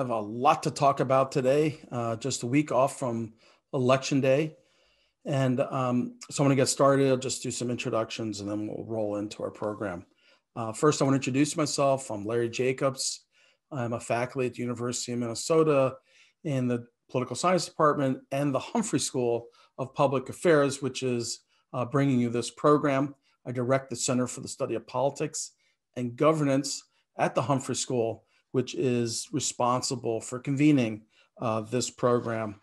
have a lot to talk about today, uh, just a week off from Election Day. And um, so I'm going to get started. I'll just do some introductions and then we'll roll into our program. Uh, first, I want to introduce myself. I'm Larry Jacobs. I'm a faculty at the University of Minnesota in the Political Science Department and the Humphrey School of Public Affairs, which is uh, bringing you this program. I direct the Center for the Study of Politics and Governance at the Humphrey School, which is responsible for convening uh, this program.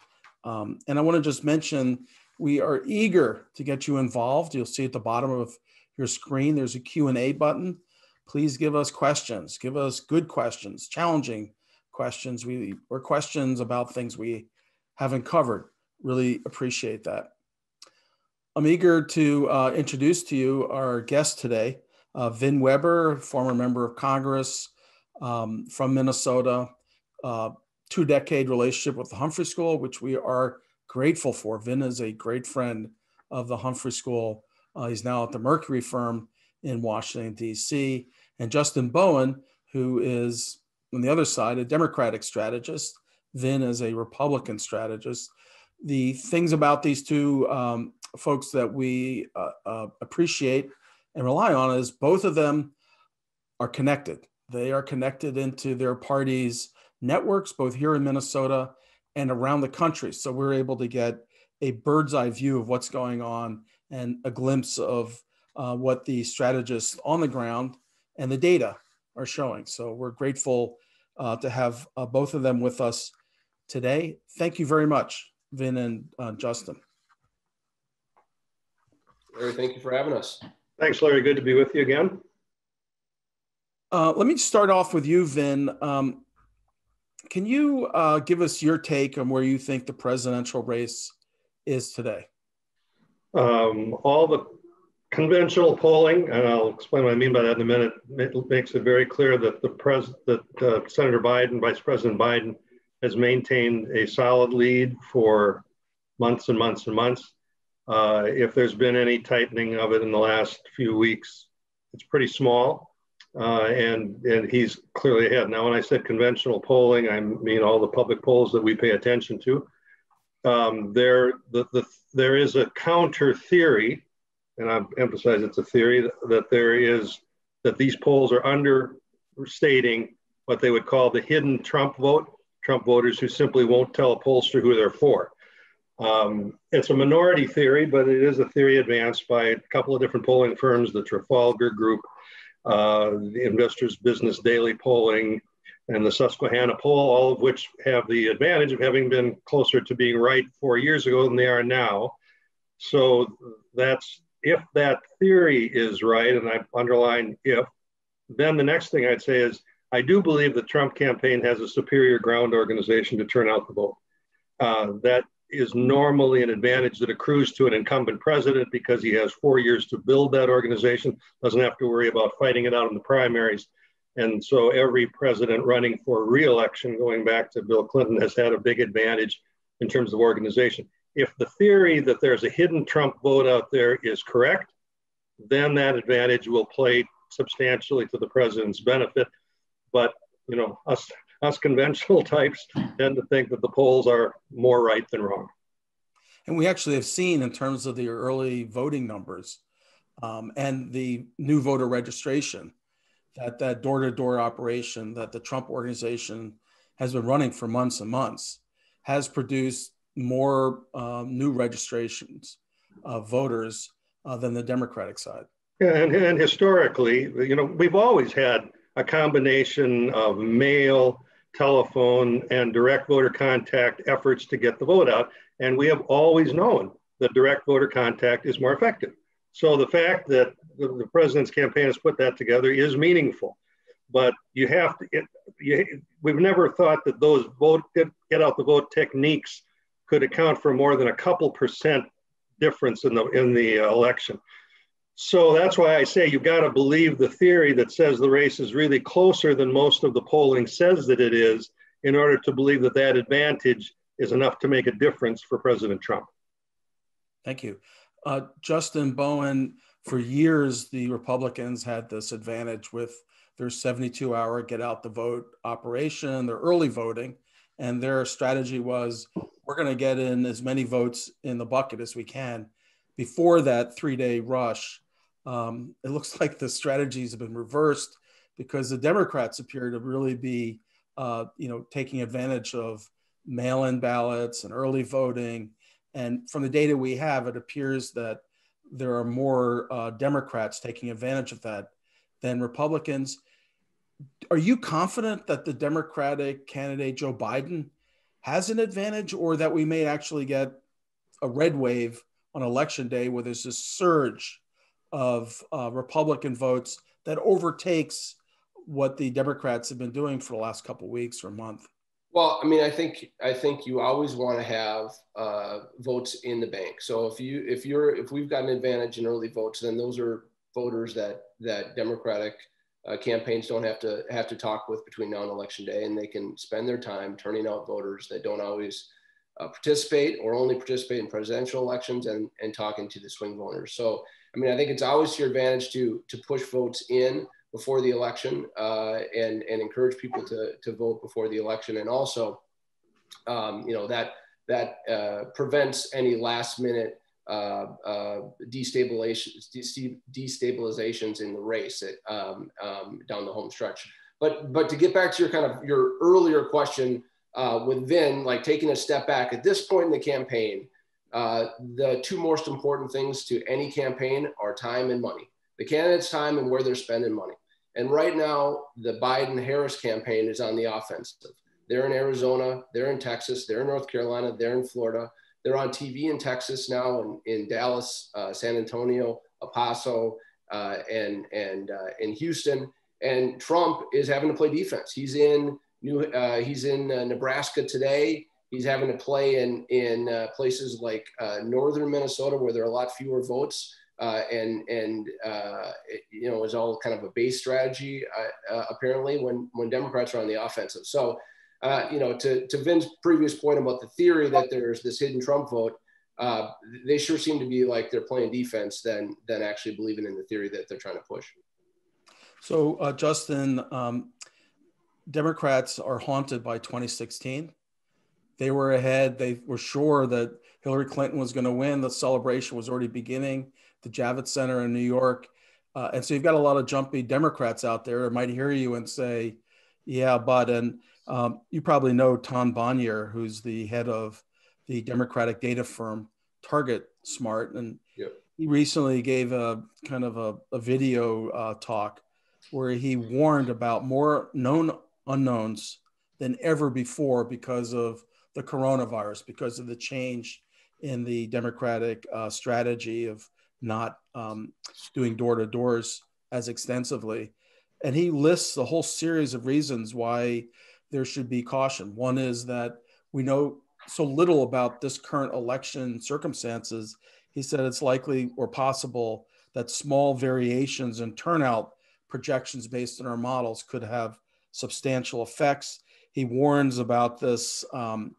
Um, and I want to just mention we are eager to get you involved. You'll see at the bottom of your screen there's a Q&A button. Please give us questions. Give us good questions, challenging questions, we or questions about things we haven't covered. Really appreciate that. I'm eager to uh, introduce to you our guest today, uh, Vin Weber, former member of Congress um, from Minnesota, uh, two decade relationship with the Humphrey School, which we are grateful for. Vin is a great friend of the Humphrey School. Uh, he's now at the Mercury firm in Washington, D.C. And Justin Buoen, who is on the other side, a Democratic strategist. Vin is a Republican strategist. The things about these two um, folks that we uh, uh, appreciate and rely on is both of them are connected. They are connected into their parties' networks, both here in Minnesota and around the country. So we're able to get a bird's eye view of what's going on and a glimpse of uh, what the strategists on the ground and the data are showing. So we're grateful uh, to have uh, both of them with us today. Thank you very much, Vin and uh, Justin. Larry, thank you for having us. Thanks, Larry. Good to be with you again. Uh, let me start off with you, Vin. Um, can you uh, give us your take on where you think the presidential race is today? Um, all the conventional polling, and I'll explain what I mean by that in a minute, makes it very clear that the pres that uh, Senator Biden, Vice President Biden, has maintained a solid lead for months and months and months. Uh, if there's been any tightening of it in the last few weeks, it's pretty small, uh, and and he's clearly ahead. Now, when I said conventional polling, I mean all the public polls that we pay attention to. Um, there, the, the, there is a counter theory and I emphasize it's a theory that, that there is that these polls are understating what they would call the hidden Trump vote, Trump voters who simply won't tell a pollster who they're for. Um, it's a minority theory, but it is a theory advanced by a couple of different polling firms, the Trafalgar Group, uh, the Investors Business Daily Polling, and the Susquehanna poll, all of which have the advantage of having been closer to being right four years ago than they are now. So that's if that theory is right, and I underline if, then the next thing I'd say is I do believe the Trump campaign has a superior ground organization to turn out the vote. Uh, that is normally an advantage that accrues to an incumbent president because he has four years to build that organization, doesn't have to worry about fighting it out in the primaries. And so every president running for reelection, going back to Bill Clinton, has had a big advantage in terms of organization if the theory that there's a hidden Trump vote out there is correct, then that advantage will play substantially to the president's benefit. But you know, us us conventional types tend to think that the polls are more right than wrong. And we actually have seen in terms of the early voting numbers um, and the new voter registration that that door-to-door operation that the Trump organization has been running for months and months has produced more um, new registrations of voters uh, than the Democratic side. Yeah, and, and historically, you know, we've always had a combination of mail, telephone, and direct voter contact efforts to get the vote out. And we have always known that direct voter contact is more effective. So the fact that the, president's campaign has put that together is meaningful. But you have to, it, you, we've never thought that those vote, get, get out the vote techniques could account for more than a couple percent difference in the in the uh, election. So that's why I say you've got to believe the theory that says the race is really closer than most of the polling says that it is in order to believe that that advantage is enough to make a difference for President Trump. Thank you. Uh, Justin Buoen, for years, the Republicans had this advantage with their 72 hour get out the vote operation, their early voting. And their strategy was we're going to get in as many votes in the bucket as we can before that three day rush. Um, it looks like the strategies have been reversed because the Democrats appear to really be, uh, you know, taking advantage of mail-in ballots and early voting. And from the data we have, it appears that there are more uh, Democrats taking advantage of that than Republicans. Are you confident that the Democratic candidate Joe Biden has an advantage, or that we may actually get a red wave on election day where there's this surge of uh, Republican votes that overtakes what the Democrats have been doing for the last couple weeks or month? Well, I mean, I think I think you always want to have uh, votes in the bank. So if you if you're if we've got an advantage in early votes, then those are voters that that Democratic uh, campaigns don't have to have to talk with between now and election day, and they can spend their time turning out voters that don't always uh, participate or only participate in presidential elections and and talking to the swing voters. So I mean, I think it's always to your advantage to to push votes in before the election uh, and, and encourage people to, to vote before the election. And also, um, you know, that, that uh, prevents any last minute uh, uh destabilizations, destabilizations in the race um, um, down the home stretch. But, but to get back to your kind of your earlier question uh, with Vin, like taking a step back at this point in the campaign, uh, the two most important things to any campaign are time and money the candidate's time and where they're spending money. And right now, the Biden Harris campaign is on the offensive. They're in Arizona, they're in Texas, they're in North Carolina, they're in Florida. They're on TV in Texas now, in Dallas, uh, San Antonio, El Paso, uh, and and uh, in Houston. And Trump is having to play defense. He's in New, uh, he's in Nebraska today. He's having to play in in uh, places like northern Minnesota, where there are a lot fewer votes uh, and and uh, it, you know is all kind of a base strategy uh, uh, apparently when when Democrats are on the offensive. So uh, you know to to Vin's previous point about the theory that there's this hidden Trump vote, uh, they sure seem to be like they're playing defense than than actually believing in the theory that they're trying to push. So Justin, um, Democrats are haunted by 2016. They were ahead. They were sure that Hillary Clinton was going to win. The celebration was already beginning the Javits Center in New York. Uh, and so you've got a lot of jumpy Democrats out there who might hear you and say, yeah, but, and um, you probably know Tom Bonier, who's the head of the Democratic data firm Target Smart. And yep. he recently gave a kind of a, a video uh, talk where he warned about more known unknowns than ever before because of the coronavirus, because of the change in the Democratic uh, strategy of not um, doing door to doors as extensively. And he lists a whole series of reasons why there should be caution. One is that we know so little about this current election circumstances. He said it's likely or possible that small variations in turnout projections based on our models could have substantial effects. He warns about this um,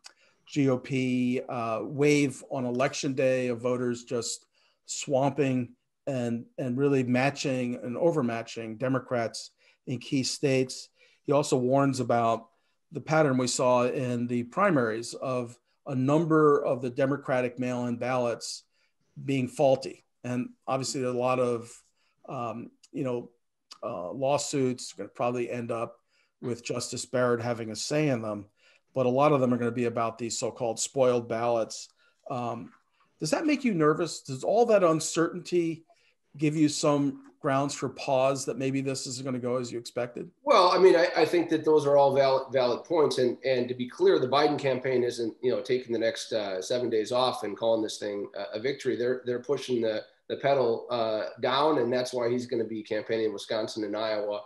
GOP uh, wave on election day of voters just swamping and and really matching and overmatching Democrats in key states. He also warns about the pattern we saw in the primaries of a number of the Democratic mail-in ballots being faulty, and obviously a lot of um, you know uh, lawsuits going to probably end up with Justice Barrett having a say in them, but a lot of them are going to be about these so-called spoiled ballots. Um, does that make you nervous? Does all that uncertainty give you some grounds for pause that maybe this isn't going to go as you expected? Well, I mean, I, I, think that those are all valid valid points, and and to be clear, the Biden campaign isn't you know taking the next uh, seven days off and calling this thing a, a victory. They're they're pushing the the pedal uh, down, and that's why he's going to be campaigning in Wisconsin and Iowa.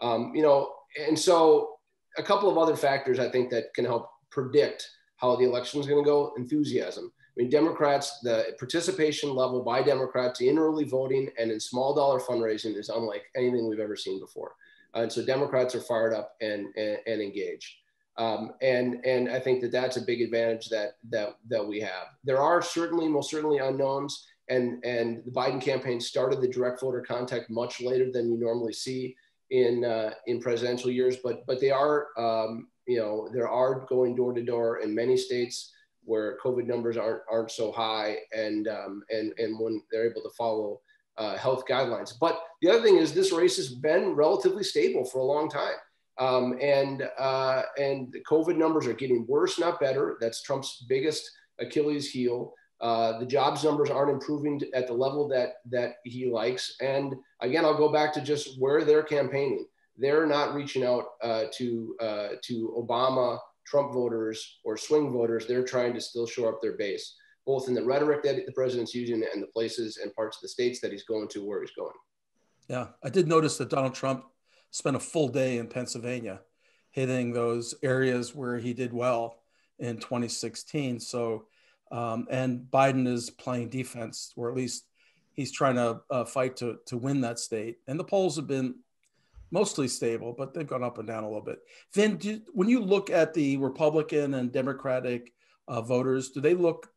Um, you know, and so a couple of other factors I think that can help predict how the election is going to go. Enthusiasm. I mean, Democrats, the participation level by Democrats in early voting and in small dollar fundraising is unlike anything we've ever seen before. Uh, and so Democrats are fired up and, and, and engaged. Um, and, and I think that that's a big advantage that, that, that we have. There are certainly, most certainly unknowns. And, and the Biden campaign started the direct voter contact much later than you normally see. In uh, in presidential years, but but they are um, you know there are going door to door in many states where COVID numbers aren't aren't so high, and um, and and when they're able to follow uh, health guidelines. But the other thing is this race has been relatively stable for a long time. Um, and uh, and the COVID numbers are getting worse, not better. That's Trump's biggest Achilles heel. Uh, the jobs numbers aren't improving at the level that that he likes. And again, I'll go back to just where they're campaigning. They're not reaching out uh, to uh, to Obama, Trump voters, or swing voters. They're trying to still shore up their base, both in the rhetoric that the president's using and the places and parts of the states that he's going to, where he's going. Yeah, I did notice that Donald Trump spent a full day in Pennsylvania, hitting those areas where he did well in 2016. So, um, and Biden is playing defense, or at least he's trying to uh, fight to to win that state. And the polls have been mostly stable, but they've gone up and down a little bit. Vin, do, when you look at the Republican and Democratic uh, voters, do they look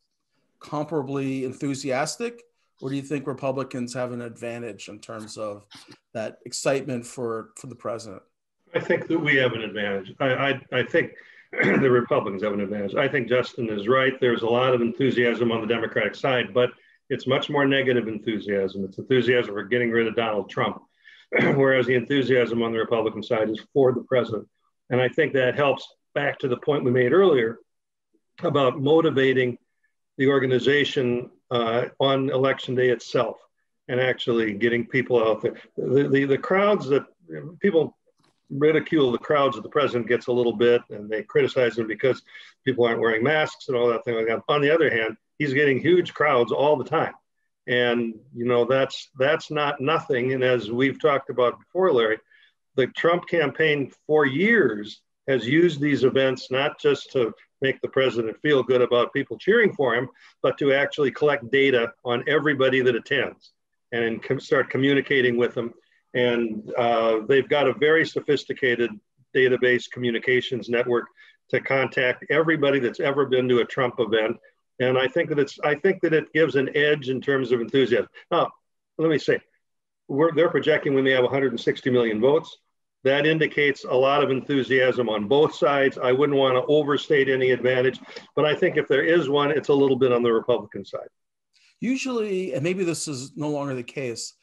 comparably enthusiastic, or do you think Republicans have an advantage in terms of that excitement for for the president? I think that we have an advantage. I I, I think the Republicans have an advantage. I think Justin is right. There's a lot of enthusiasm on the Democratic side, but it's much more negative enthusiasm. It's enthusiasm for getting rid of Donald Trump, whereas the enthusiasm on the Republican side is for the president. And I think that helps back to the point we made earlier about motivating the organization uh, on election day itself and actually getting people out there. The, the, the crowds that people ridicule the crowds that the president gets a little bit and they criticize him because people aren't wearing masks and all that thing like that. On the other hand, he's getting huge crowds all the time. And you know that's that's not nothing. And as we've talked about before, Larry, the Trump campaign for years has used these events not just to make the president feel good about people cheering for him, but to actually collect data on everybody that attends and start communicating with them. And uh, they've got a very sophisticated database communications network to contact everybody that's ever been to a Trump event. And I think that it's I think that it gives an edge in terms of enthusiasm. Now, let me say, we're, they're projecting we may have 160 million votes. That indicates a lot of enthusiasm on both sides. I wouldn't want to overstate any advantage, but I think if there is one, it's a little bit on the Republican side. Usually, and maybe this is no longer the case,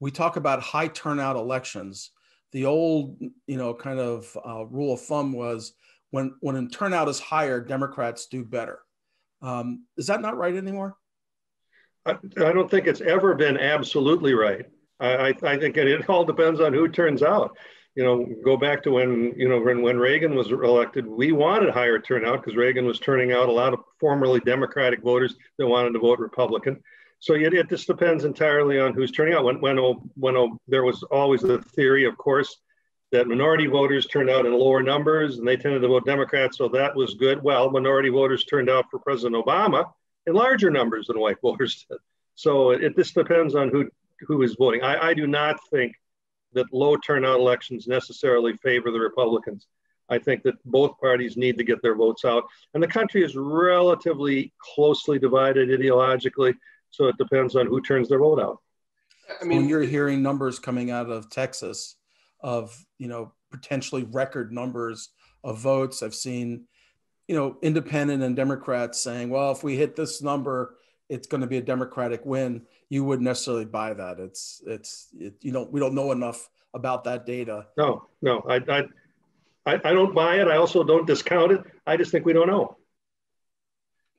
we talk about high turnout elections. The old, you know, kind of uh, rule of thumb was when when turnout is higher, Democrats do better. Um, is that not right anymore? I, I, don't think it's ever been absolutely right. I, I, think it, it all depends on who turns out you know, go back to when, you know, when, when Reagan was elected, we wanted higher turnout because Reagan was turning out a lot of formerly Democratic voters that wanted to vote Republican. So it, it just depends entirely on who's turning out. When, when, oh, when oh, there was always the theory, of course, that minority voters turned out in lower numbers and they tended to vote Democrat. So that was good. Well, minority voters turned out for President Obama in larger numbers than white voters did. So it, it just depends on who, who is voting. I, I do not think that low turnout elections necessarily favor the Republicans. I think that both parties need to get their votes out. And the country is relatively closely divided ideologically, so it depends on who turns their vote out. I mean, when you're hearing numbers coming out of Texas of, you know, potentially record numbers of votes, I've seen, you know, independent and Democrats saying, well, if we hit this number, it's going to be a Democratic win you wouldn't necessarily buy that. It's it's it, you know we don't know enough about that data. No, no, I, I I I don't buy it. I also don't discount it. I just think we don't know.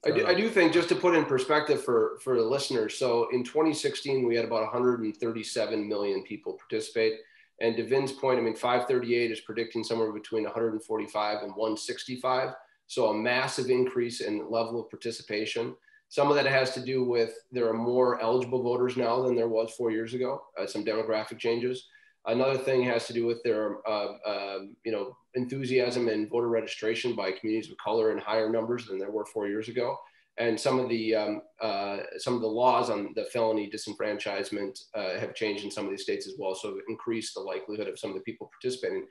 I do, I do think just to put in perspective for for the listeners. So in 2016 we had about 137 million people participate. And to Vin's point, I mean 538 is predicting somewhere between 145 and 165. So a massive increase in level of participation. Some of that has to do with there are more eligible voters now than there was four years ago, uh, some demographic changes. Another thing has to do with their, uh, uh, you know, enthusiasm and voter registration by communities of color in higher numbers than there were four years ago. And some of the um, uh, some of the laws on the felony disenfranchisement uh, have changed in some of these states as well, so increased the likelihood of some of the people participating.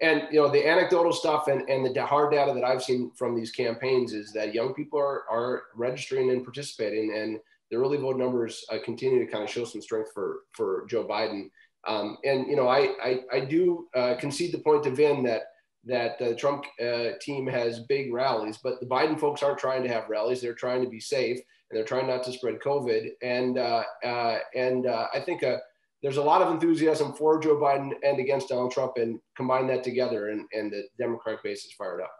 And you know the anecdotal stuff and, and the hard data that i've seen from these campaigns is that young people are, are registering and participating and the early vote numbers uh, continue to kind of show some strength for for joe biden Um, and you know, I I, I do uh, concede the point to Vin that that the Trump uh, team has big rallies, but the Biden folks aren't trying to have rallies. They're trying to be safe and they're trying not to spread COVID. And uh, uh, and uh, I think uh, there's a lot of enthusiasm for Joe Biden and against Donald Trump, and combine that together, and, and the Democratic base is fired up.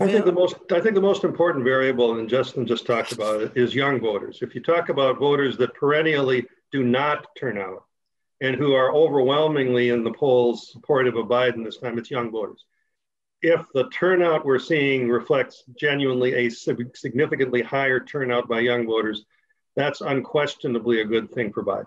I think the most I think the most important variable, and Justin just talked about it, is young voters. If you talk about voters that perennially do not turn out and who are overwhelmingly in the polls supportive of Biden this time, it's young voters. If the turnout we're seeing reflects genuinely a significantly higher turnout by young voters, that's unquestionably a good thing for Biden.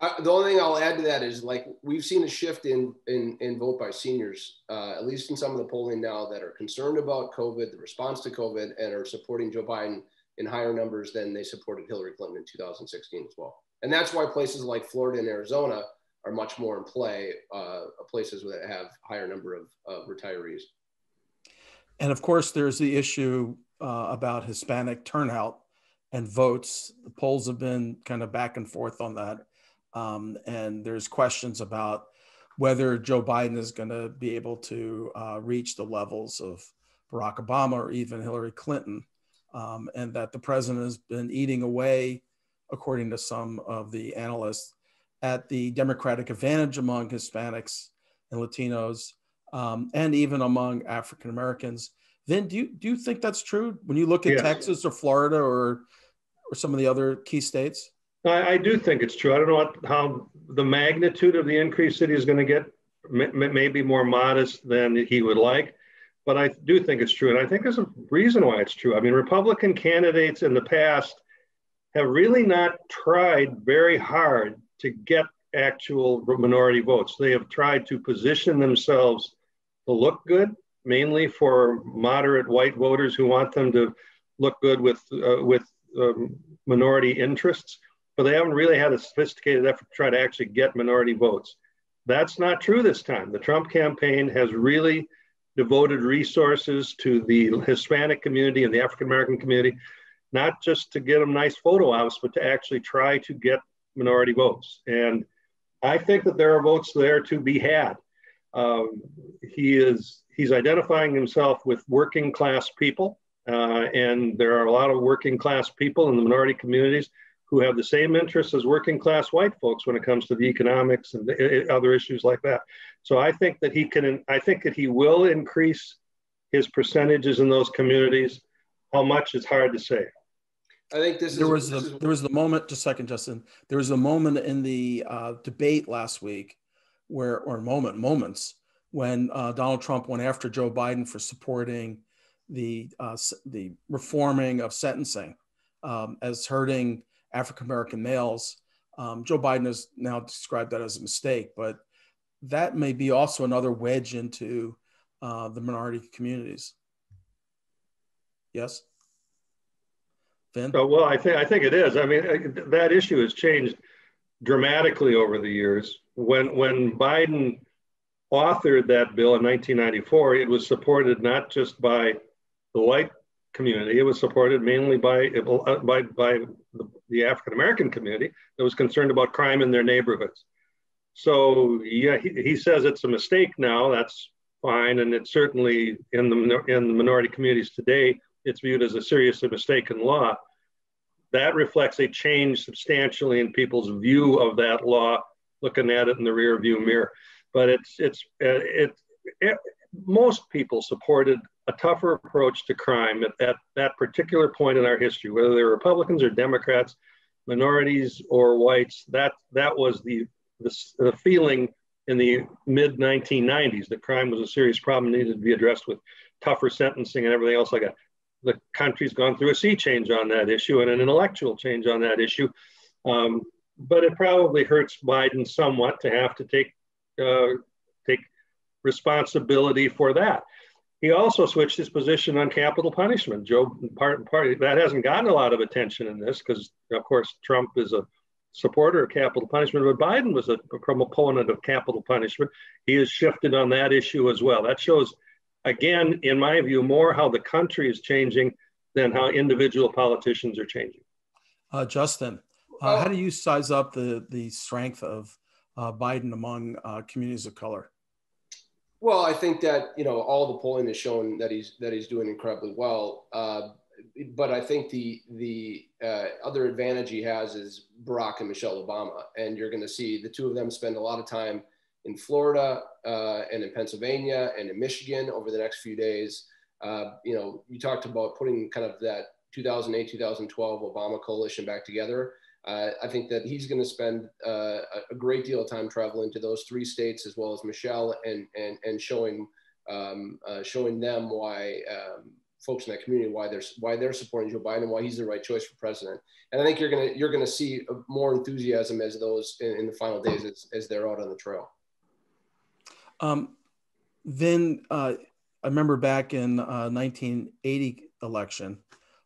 Uh, the only thing I'll add to that is like we've seen a shift in in, in vote by seniors, uh, at least in some of the polling now that are concerned about COVID, the response to COVID, and are supporting Joe Biden in higher numbers than they supported Hillary Clinton in 2016 as well. And that's why places like Florida and Arizona are much more in play, uh, places that have higher number of, of retirees. And of course, there's the issue uh, about Hispanic turnout and votes. The polls have been kind of back and forth on that. Um, and there's questions about whether Joe Biden is going to be able to uh, reach the levels of Barack Obama or even Hillary Clinton, um, and that the president has been eating away, according to some of the analysts, at the Democratic advantage among Hispanics and Latinos, um, and even among African Americans. Vin, do you do you think that's true when you look at yes. Texas or Florida or or some of the other key states? I, I do think it's true. I don't know what, how the magnitude of the increase that he's going to get may, may be more modest than he would like, but I do think it's true. And I think there's a reason why it's true. I mean, Republican candidates in the past have really not tried very hard to get actual minority votes. They have tried to position themselves to look good, mainly for moderate white voters who want them to look good with uh, with um, minority interests but they haven't really had a sophisticated effort to try to actually get minority votes. That's not true this time. The Trump campaign has really devoted resources to the Hispanic community and the African American community, not just to get them nice photo ops, but to actually try to get minority votes. And I think that there are votes there to be had. Um, he is he's identifying himself with working class people, uh, and there are a lot of working class people in the minority communities who have the same interests as working class white folks when it comes to the economics and the, other issues like that. So I think that he can, I think that he will increase his percentages in those communities. How much is hard to say. I think this there is, was a, there was the moment. Just a second, Justin. There was a moment in the uh, debate last week where, or moment moments when uh, Donald Trump went after Joe Biden for supporting the uh, the reforming of sentencing um, as hurting African American males. Um, Joe Biden has now described that as a mistake, but that may be also another wedge into uh, the minority communities. Yes, Vin. Oh, well, I think I think it is. I mean, uh, that issue has changed dramatically over the years. When when Biden authored that bill in 1994, it was supported not just by the white community. It was supported mainly by by by the, the African American community that was concerned about crime in their neighborhoods. So yeah, he, he says it's a mistake now. That's fine, and it's certainly in the in the minority communities today, it's viewed as a serious mistake in law. That reflects a change substantially in people's view of that law, looking at it in the rear view mirror. But it's it's uh, it, it most people supported a tougher approach to crime at that, that particular point in our history, whether they're Republicans or Democrats, minorities or whites. That that was the the, the feeling in the mid 1990s that crime was a serious problem, needed to be addressed with tougher sentencing and everything else like that. The country's gone through a sea change on that issue and an intellectual change on that issue. Um, but it probably hurts Biden somewhat to have to take uh, take responsibility for that. He also switched his position on capital punishment. Joe part, part that hasn't gotten a lot of attention in this because, of course, Trump is a supporter of capital punishment, but Biden was a, a proponent of capital punishment. He has shifted on that issue as well. That shows, again, in my view, more how the country is changing than how individual politicians are changing. Uh, Justin, uh, how do you size up the the strength of uh, Biden among uh, communities of color? Well, I think that you know all the polling has shown that he's that he's doing incredibly well. Uh, but I think the the uh, other advantage he has is Barack and Michelle Obama, and you're going to see the two of them spend a lot of time in Florida uh, and in Pennsylvania and in Michigan over the next few days. Uh, you know, you talked about putting kind of that 2008 2012 Obama coalition back together. Uh, I think that he's going to spend uh, a great deal of time traveling to those three states as well as Michelle and and and showing um, uh, showing them why um, folks in that community why they're why they're supporting Joe Biden why he's the right choice for president. And I think you're gonna you're gonna see more enthusiasm as those in, in the final days as, as they're out on the trail. Um, then uh, I remember back in uh, 1980 election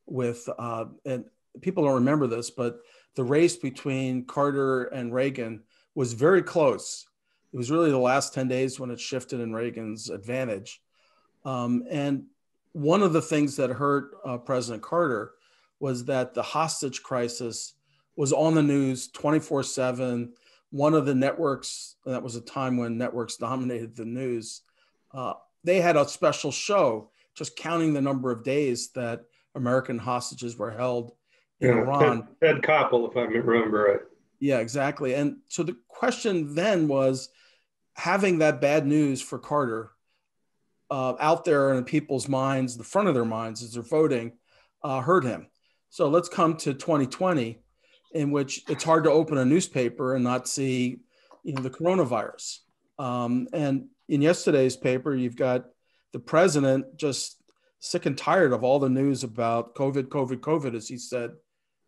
with uh, and people don't remember this, but the race between Carter and Reagan was very close. It was really the last 10 days when it shifted in Reagan's advantage. Um, and one of the things that hurt uh, President Carter was that the hostage crisis was on the news 24 7. One of the networks, that was a time when networks dominated the news, uh, they had a special show just counting the number of days that American hostages were held in yeah, Iran. Ted, Ted Koppel, if I remember right. Yeah, exactly. And so the question then was having that bad news for Carter uh, out there in people's minds, the front of their minds as they're voting, uh, hurt him. So let's come to 2020, in which it's hard to open a newspaper and not see, you know, the coronavirus. Um, and in yesterday's paper, you've got the president just sick and tired of all the news about COVID, COVID, COVID, as he said.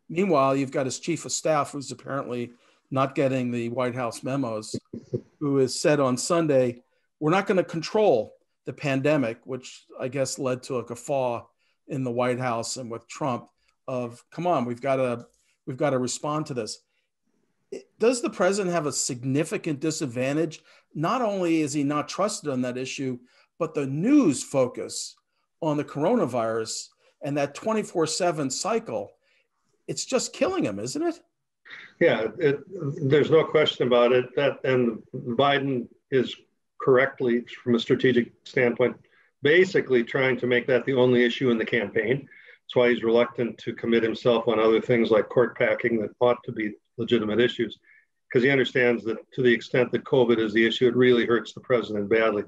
Meanwhile, you've got his chief of staff, who's apparently not getting the White House memos, who has said on Sunday, we're not going to control the pandemic, which I guess led to a guffaw in the White House and with Trump of, come on, we've got to, we've got to respond to this. Does the president have a significant disadvantage? Not only is he not trusted on that issue, but the news focus on the coronavirus and that 24 7 cycle, it's just killing him, isn't it? Yeah, it, there's no question about it. That and Biden is correctly from a strategic standpoint, basically trying to make that the only issue in the campaign. That's why he's reluctant to commit himself on other things like court packing that ought to be legitimate issues, because he understands that to the extent that COVID is the issue, it really hurts the president badly.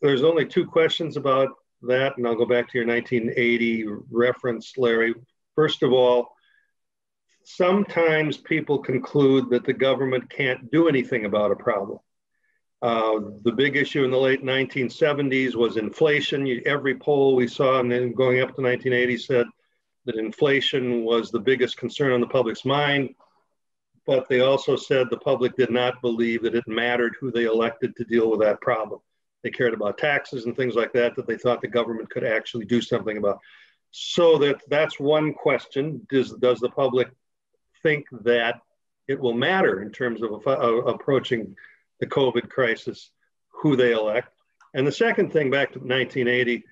There's only two questions about that, and I'll go back to your 1980 reference, Larry. First of all, sometimes people conclude that the government can't do anything about a problem. Uh, the big issue in the late 1970s was inflation. Every poll we saw, and then going up to 1980, said that inflation was the biggest concern on the public's mind. But they also said the public did not believe that it mattered who they elected to deal with that problem. They cared about taxes and things like that that they thought the government could actually do something about. So that that's one question: Does does the public think that it will matter in terms of uh, approaching the COVID crisis, who they elect. And the second thing back to 1980,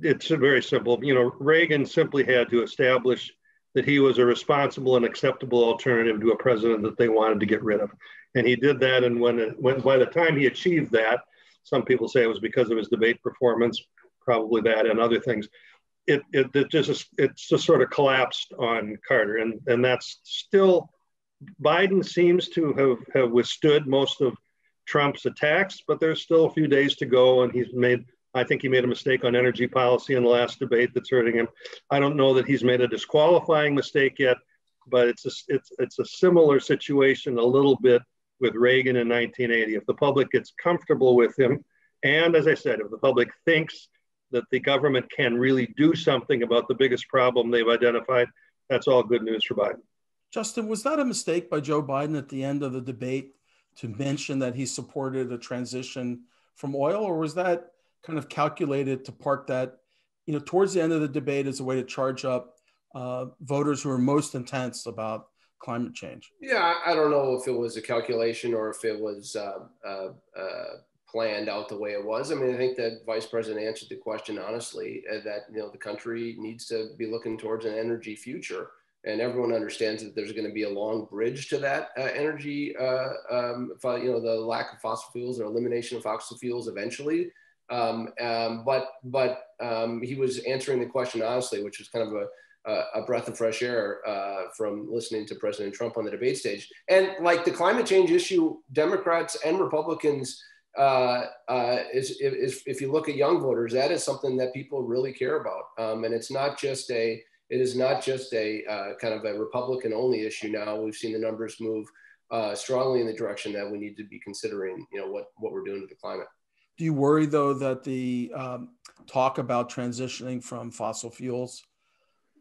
it's very simple. You know, Reagan simply had to establish that he was a responsible and acceptable alternative to a president that they wanted to get rid of. And he did that. And when, when by the time he achieved that, some people say it was because of his debate performance, probably that and other things. It, it, it just it just sort of collapsed on Carter, and and that's still Biden seems to have have withstood most of Trump's attacks, but there's still a few days to go, and he's made. I think he made a mistake on energy policy in the last debate that's hurting him. I don't know that he's made a disqualifying mistake yet, but it's a, it's it's a similar situation a little bit with Reagan in 1980. If the public gets comfortable with him, and as I said, if the public thinks that the government can really do something about the biggest problem they've identified, that's all good news for Biden. Justin, was that a mistake by Joe Biden at the end of the debate to mention that he supported a transition from oil, or was that kind of calculated to park that, you know, towards the end of the debate as a way to charge up uh, voters who are most intense about climate change? Yeah, I don't know if it was a calculation or if it was uh, uh, uh planned out the way it was. I mean, I think that Vice President answered the question honestly uh, that you know the country needs to be looking towards an energy future and everyone understands that there's going to be a long bridge to that uh, energy, uh, um, you know, the lack of fossil fuels or elimination of fossil fuels eventually. Um, um, but but um, he was answering the question honestly, which was kind of a a breath of fresh air uh, from listening to President Trump on the debate stage. And like the climate change issue, Democrats and Republicans, uh, uh, is, is, if you look at young voters, that is something that people really care about. Um, and it's not just a it is not just a uh, kind of a Republican only issue now. We've seen the numbers move uh, strongly in the direction that we need to be considering, you know, what, what we're doing to the climate. Do you worry though that the um, talk about transitioning from fossil fuels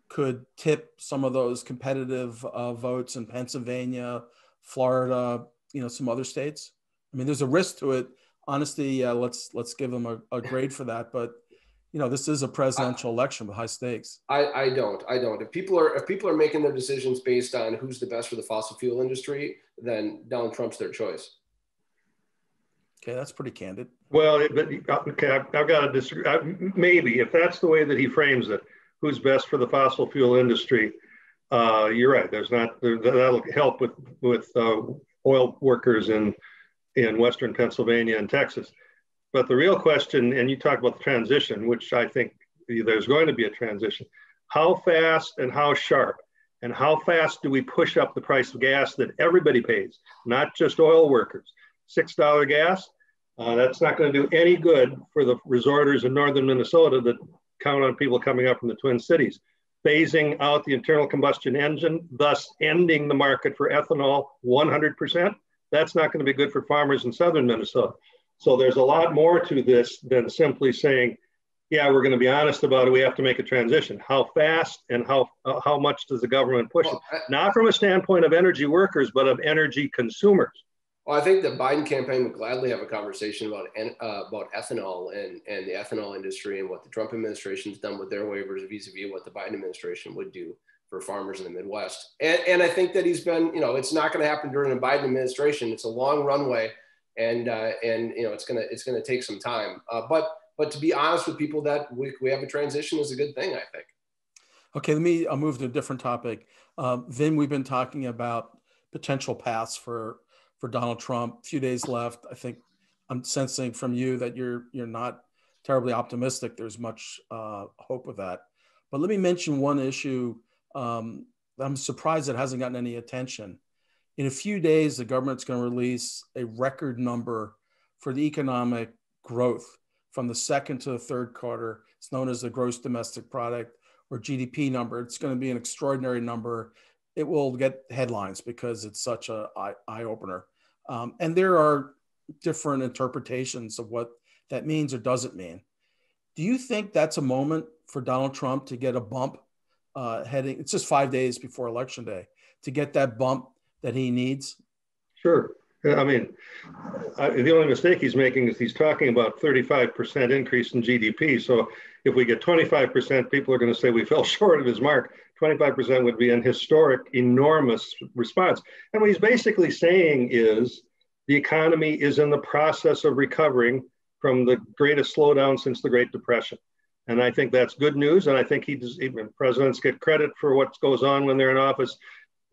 could tip some of those competitive uh, votes in Pennsylvania, Florida, you know, some other states? I mean, there's a risk to it. Honestly, uh, let's let's give them a, a grade for that. But you know this is a presidential I, election with high stakes. I, I don't i don't. If people are if people are making their decisions based on who's the best for the fossil fuel industry then donald trump's their choice. Okay that's pretty candid. Well but okay i've, I've got to disagree. I, maybe if that's the way that he frames it who's best for the fossil fuel industry uh, you're right. There's not there, that'll help with with uh, oil workers in in western pennsylvania and texas but the real question, and you talk about the transition, which I think there's going to be a transition. How fast and how sharp, and how fast do we push up the price of gas that everybody pays, not just oil workers? $6 gas, uh, that's not going to do any good for the resorters in northern Minnesota that count on people coming up from the Twin Cities. Phasing out the internal combustion engine, thus ending the market for ethanol 100%, that's not going to be good for farmers in southern Minnesota. So there's a lot more to this than simply saying, yeah, we're going to be honest about it. We have to make a transition. How fast and how uh, how much does the government push well, it? Not from a standpoint of energy workers, but of energy consumers. Well, I think the Biden campaign would gladly have a conversation about uh, about ethanol and and the ethanol industry and what the Trump administration has done with their waivers vis-a-vis what the Biden administration would do for farmers in the Midwest. And and I think that he's been, you know, it's not going to happen during the Biden administration. It's a long runway and uh, and you know it's gonna it's gonna take some time. Uh, but but to be honest with people, that we, we have a transition is a good thing, I think. Okay, let me I'll move to a different topic. Um, Vin, we've been talking about potential paths for for Donald Trump. A few days left. I think I'm sensing from you that you're you're not terribly optimistic. There's much uh, hope of that. But let me mention one issue. Um, I'm surprised it hasn't gotten any attention in a few days, the government's going to release a record number for the economic growth from the second to the third quarter. It's known as the gross domestic product or GDP number. It's going to be an extraordinary number. It will get headlines because it's such a eye opener. Um, and there are different interpretations of what that means or doesn't mean. Do you think that's a moment for Donald Trump to get a bump uh, heading? It's just five days before election day to get that bump that he needs? Sure. I mean, I, the only mistake he's making is he's talking about 35% increase in GDP. So if we get 25%, people are going to say we fell short of his mark. 25% would be an historic, enormous response. And what he's basically saying is the economy is in the process of recovering from the greatest slowdown since the Great Depression. And I think that's good news. And I think he does, even presidents get credit for what goes on when they're in office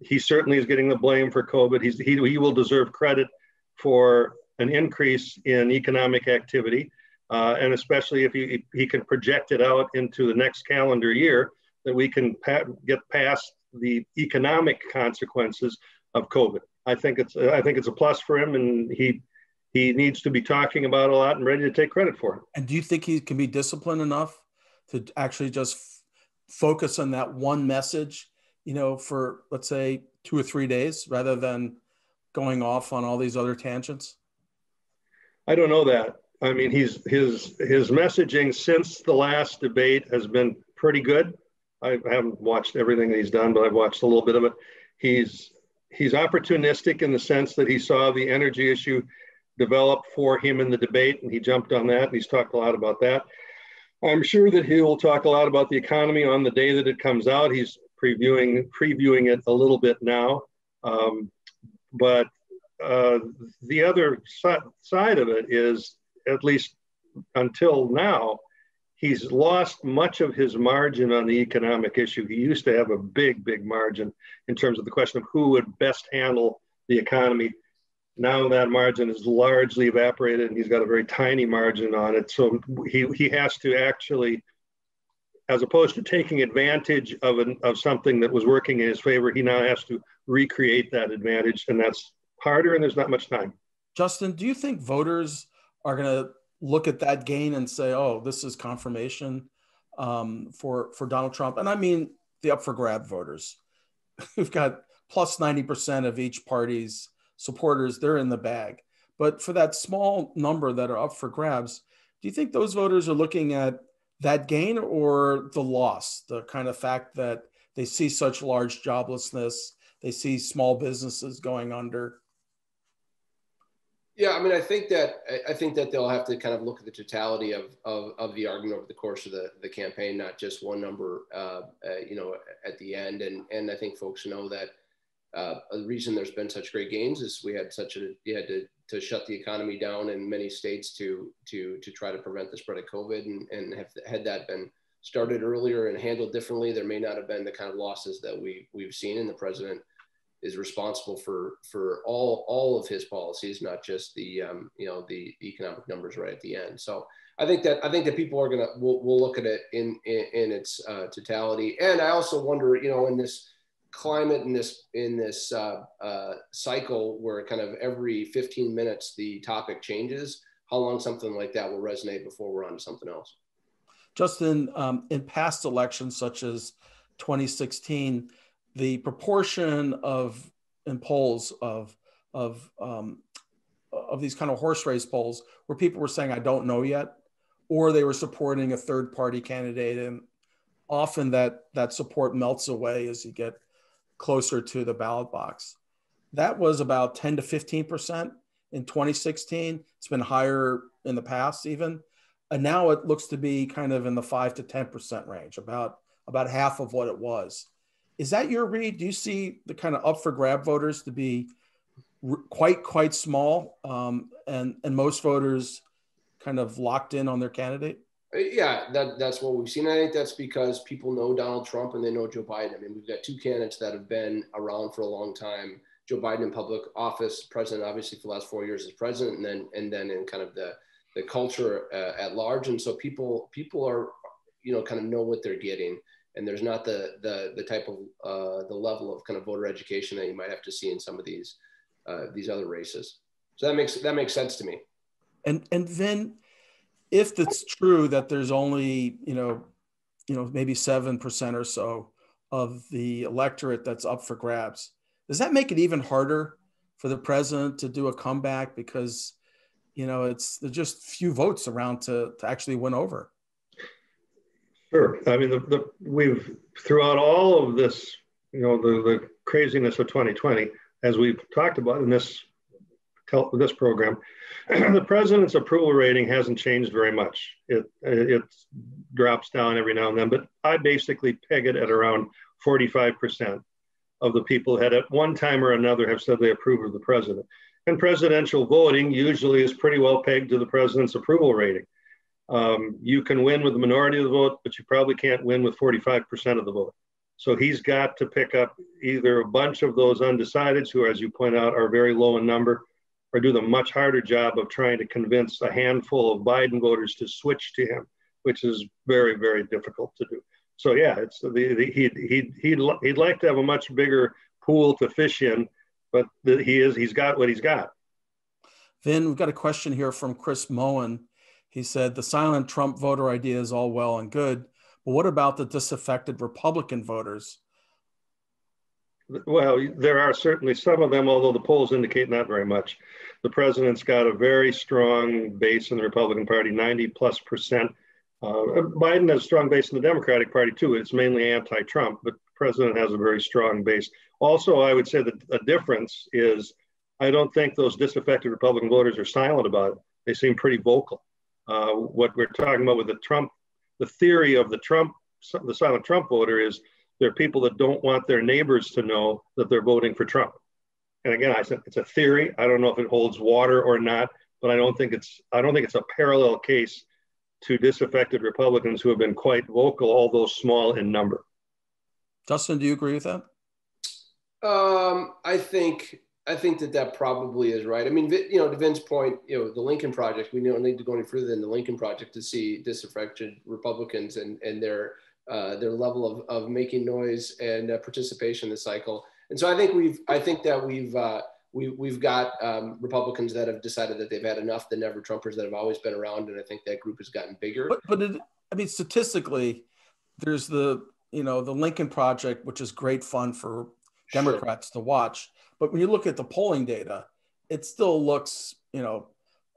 he certainly is getting the blame for COVID. He's, he, he will deserve credit for an increase in economic activity, uh, and especially if he, he can project it out into the next calendar year, that we can pa- get past the economic consequences of COVID. I think it's I think it's a plus for him, and he he needs to be talking about a lot and ready to take credit for it. And do you think he can be disciplined enough to actually just f- focus on that one message you know, for let's say two or three days rather than going off on all these other tangents? I don't know that. I mean, he's his his messaging since the last debate has been pretty good. I haven't watched everything that he's done, but I've watched a little bit of it. He's he's opportunistic in the sense that he saw the energy issue develop for him in the debate, and he jumped on that, and he's talked a lot about that. I'm sure that he will talk a lot about the economy on the day that it comes out. He's previewing previewing it a little bit now. Um, but uh, the other si- side of it is, at least until now, he's lost much of his margin on the economic issue. He used to have a big, big margin in terms of the question of who would best handle the economy. Now that margin is largely evaporated and he's got a very tiny margin on it. So he, he has to actually, as opposed to taking advantage of, an, of something that was working in his favor, he now has to recreate that advantage. And that's harder and there's not much time. Justin, do you think voters are going to look at that gain and say, "Oh, this is confirmation um, for for Donald Trump"? And I mean the up for grab voters. We've got plus ninety percent of each party's supporters; they're in the bag. But for that small number that are up for grabs, do you think those voters are looking at that gain or the loss, the kind of fact that they see such large joblessness, they see small businesses going under? Yeah, I mean, I think that I think that they'll have to kind of look at the totality of of, of the argument over the course of the, the campaign, not just one number, uh, uh, you know, at the end. And and I think folks know that uh, the reason there's been such great gains is we had such a you had to to shut the economy down in many states to to to try to prevent the spread of COVID, and and have, had that been started earlier and handled differently, there may not have been the kind of losses that we we've seen. And the president is responsible for for all all of his policies, not just the um, you know the economic numbers right at the end. So I think that I think that people are gonna will will look at it in in, in its uh, totality. And I also wonder, you know, in this climate in this in this uh, uh, cycle where kind of every 15 minutes the topic changes, how long something like that will resonate before we're on to something else. Justin, um, in past elections such as 2016 the proportion of in polls of of um, of these kind of horse race polls where people were saying I don't know yet, or they were supporting a third party candidate, and often that that support melts away as you get closer to the ballot box. That was about 10 to 15 percent in 2016. It's been higher in the past even, and now it looks to be kind of in the five to 10 percent range, about about half of what it was. Is that your read? Do you see the kind of up for grab voters to be quite quite small, um, and and most voters kind of locked in on their candidate? Uh, yeah, that, that's what we've seen. I think that's because people know Donald Trump and they know Joe Biden. I mean, we've got two candidates that have been around for a long time. Joe Biden in public office, president, obviously for the last four years as president, and then and then in kind of the the culture uh, at large. And so people people are, you know, kind of know what they're getting and there's not the the the type of uh, the level of kind of voter education that you might have to see in some of these uh, these other races. So that makes that makes sense to me. And and then, if it's true that there's only you know, you know maybe seven percent or so of the electorate that's up for grabs, does that make it even harder for the president to do a comeback because you know it's there's just few votes around to to actually win over? Sure. I mean, the, the, we've throughout all of this, you know, the, the craziness of 2020, as we've talked about in this this program, the president's approval rating hasn't changed very much. It it drops down every now and then, but I basically peg it at around 45% of the people had at one time or another have said they approve of the president. And presidential voting usually is pretty well pegged to the president's approval rating. Um, you can win with the minority of the vote, but you probably can't win with 45% of the vote. So he's got to pick up either a bunch of those undecideds, who, as you point out, are very low in number, or do the much harder job of trying to convince a handful of Biden voters to switch to him, which is very, very difficult to do. So yeah, it's the, the he'd, he'd, he'd, he'd like to have a much bigger pool to fish in, but the, he is he's got what he's got. Then we've got a question here from Chris Moen. He said the silent Trump voter idea is all well and good, but what about the disaffected Republican voters? Well, there are certainly some of them, although the polls indicate not very much. The president's got a very strong base in the Republican Party, 90 plus percent. Uh, Biden has a strong base in the Democratic Party too. It's mainly anti Trump, but the president has a very strong base. Also, I would say that a difference is I don't think those disaffected Republican voters are silent about it. They seem pretty vocal. Uh, what we're talking about with the Trump, the theory of the Trump, the silent Trump voter is there are people that don't want their neighbors to know that they're voting for Trump. And again, I said it's a theory. I don't know if it holds water or not, but I don't think it's I don't think it's a parallel case to disaffected Republicans who have been quite vocal, although small in number. Justin, do you agree with that? Um, I think I think that that probably is right. I mean, you know, to Vince's point, you know, the Lincoln Project. We don't need to go any further than the Lincoln Project to see disaffected Republicans and and their uh, their level of, of making noise and uh, participation in the cycle. And so I think we've I think that we've uh, we, we've got um, Republicans that have decided that they've had enough, the never Trumpers that have always been around, and I think that group has gotten bigger. But, but it, I mean, statistically, there's the you know the Lincoln Project, which is great fun for Democrats sure. to watch. But when you look at the polling data, it still looks, you know,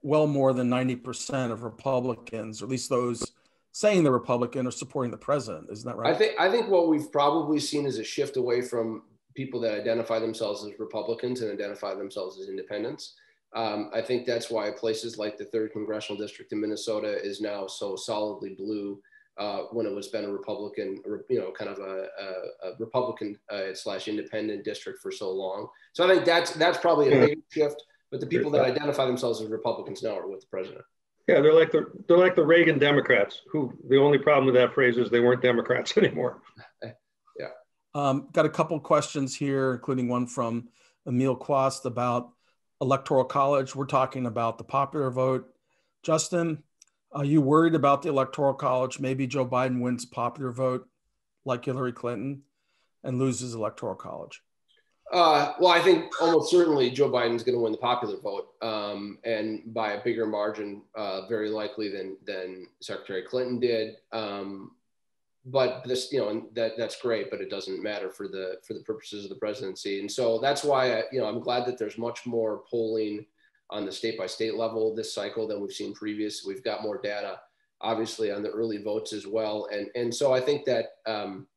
well more than 90% of Republicans, or at least those saying they're Republican, or supporting the president. Isn't that right? I think I think what we've probably seen is a shift away from people that identify themselves as Republicans and identify themselves as independents. Um, I think that's why places like the third congressional district in Minnesota is now so solidly blue uh, when it was been a Republican, you know, kind of a, a, a Republican uh, slash independent district for so long. So I think that's that's probably a big shift. But the people that identify themselves as Republicans now are with the president. Yeah, they're like the they're like the Reagan Democrats. Who the only problem with that phrase is they weren't Democrats anymore. yeah. Um, got a couple questions here, including one from Emil Quast about electoral college. We're talking about the popular vote. Justin, are you worried about the electoral college? Maybe Joe Biden wins popular vote like Hillary Clinton and loses electoral college. Uh, well, I think almost certainly Joe Biden's going to win the popular vote, um, and by a bigger margin, uh, very likely than than Secretary Clinton did. Um, but this, you know, that that's great, but it doesn't matter for the for the purposes of the presidency, and so that's why I, you know I'm glad that there's much more polling on the state by state level this cycle than we've seen previous. We've got more data, obviously, on the early votes as well. And, and so I think that, um,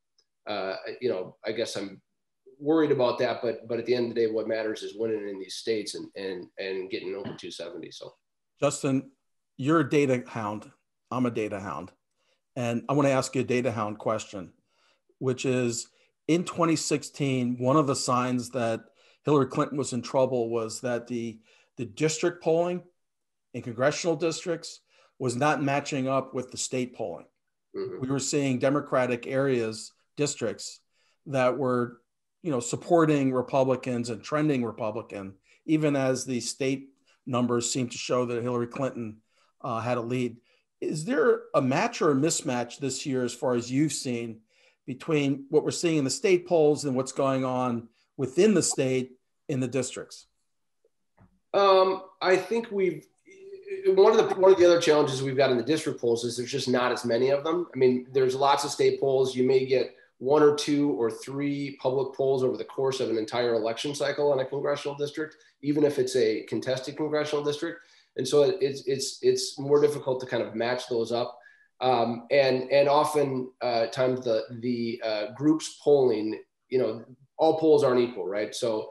uh, you know, I guess I'm worried about that, but, but at the end of the day, what matters is winning in these states and, and, and getting over 270. So, Justin, you're a data hound. I'm a data hound. And I want to ask you a data hound question, which is in 2016, one of the signs that Hillary Clinton was in trouble was that the the district polling in congressional districts was not matching up with the state polling. Mm-hmm. We were seeing Democratic areas, districts that were, you know, supporting Republicans and trending Republican, even as the state numbers seem to show that Hillary Clinton uh, had a lead. Is there a match or a mismatch this year, as far as you've seen, between what we're seeing in the state polls and what's going on within the state in the districts? Um, I think we've one of the one of the other challenges we've got in the district polls is there's just not as many of them. I mean, there's lots of state polls. You may get one or two or three public polls over the course of an entire election cycle in a congressional district, even if it's a contested congressional district. And so it's it's it's more difficult to kind of match those up. Um, and and often uh, times the the uh, groups polling, you know, all polls aren't equal, right? So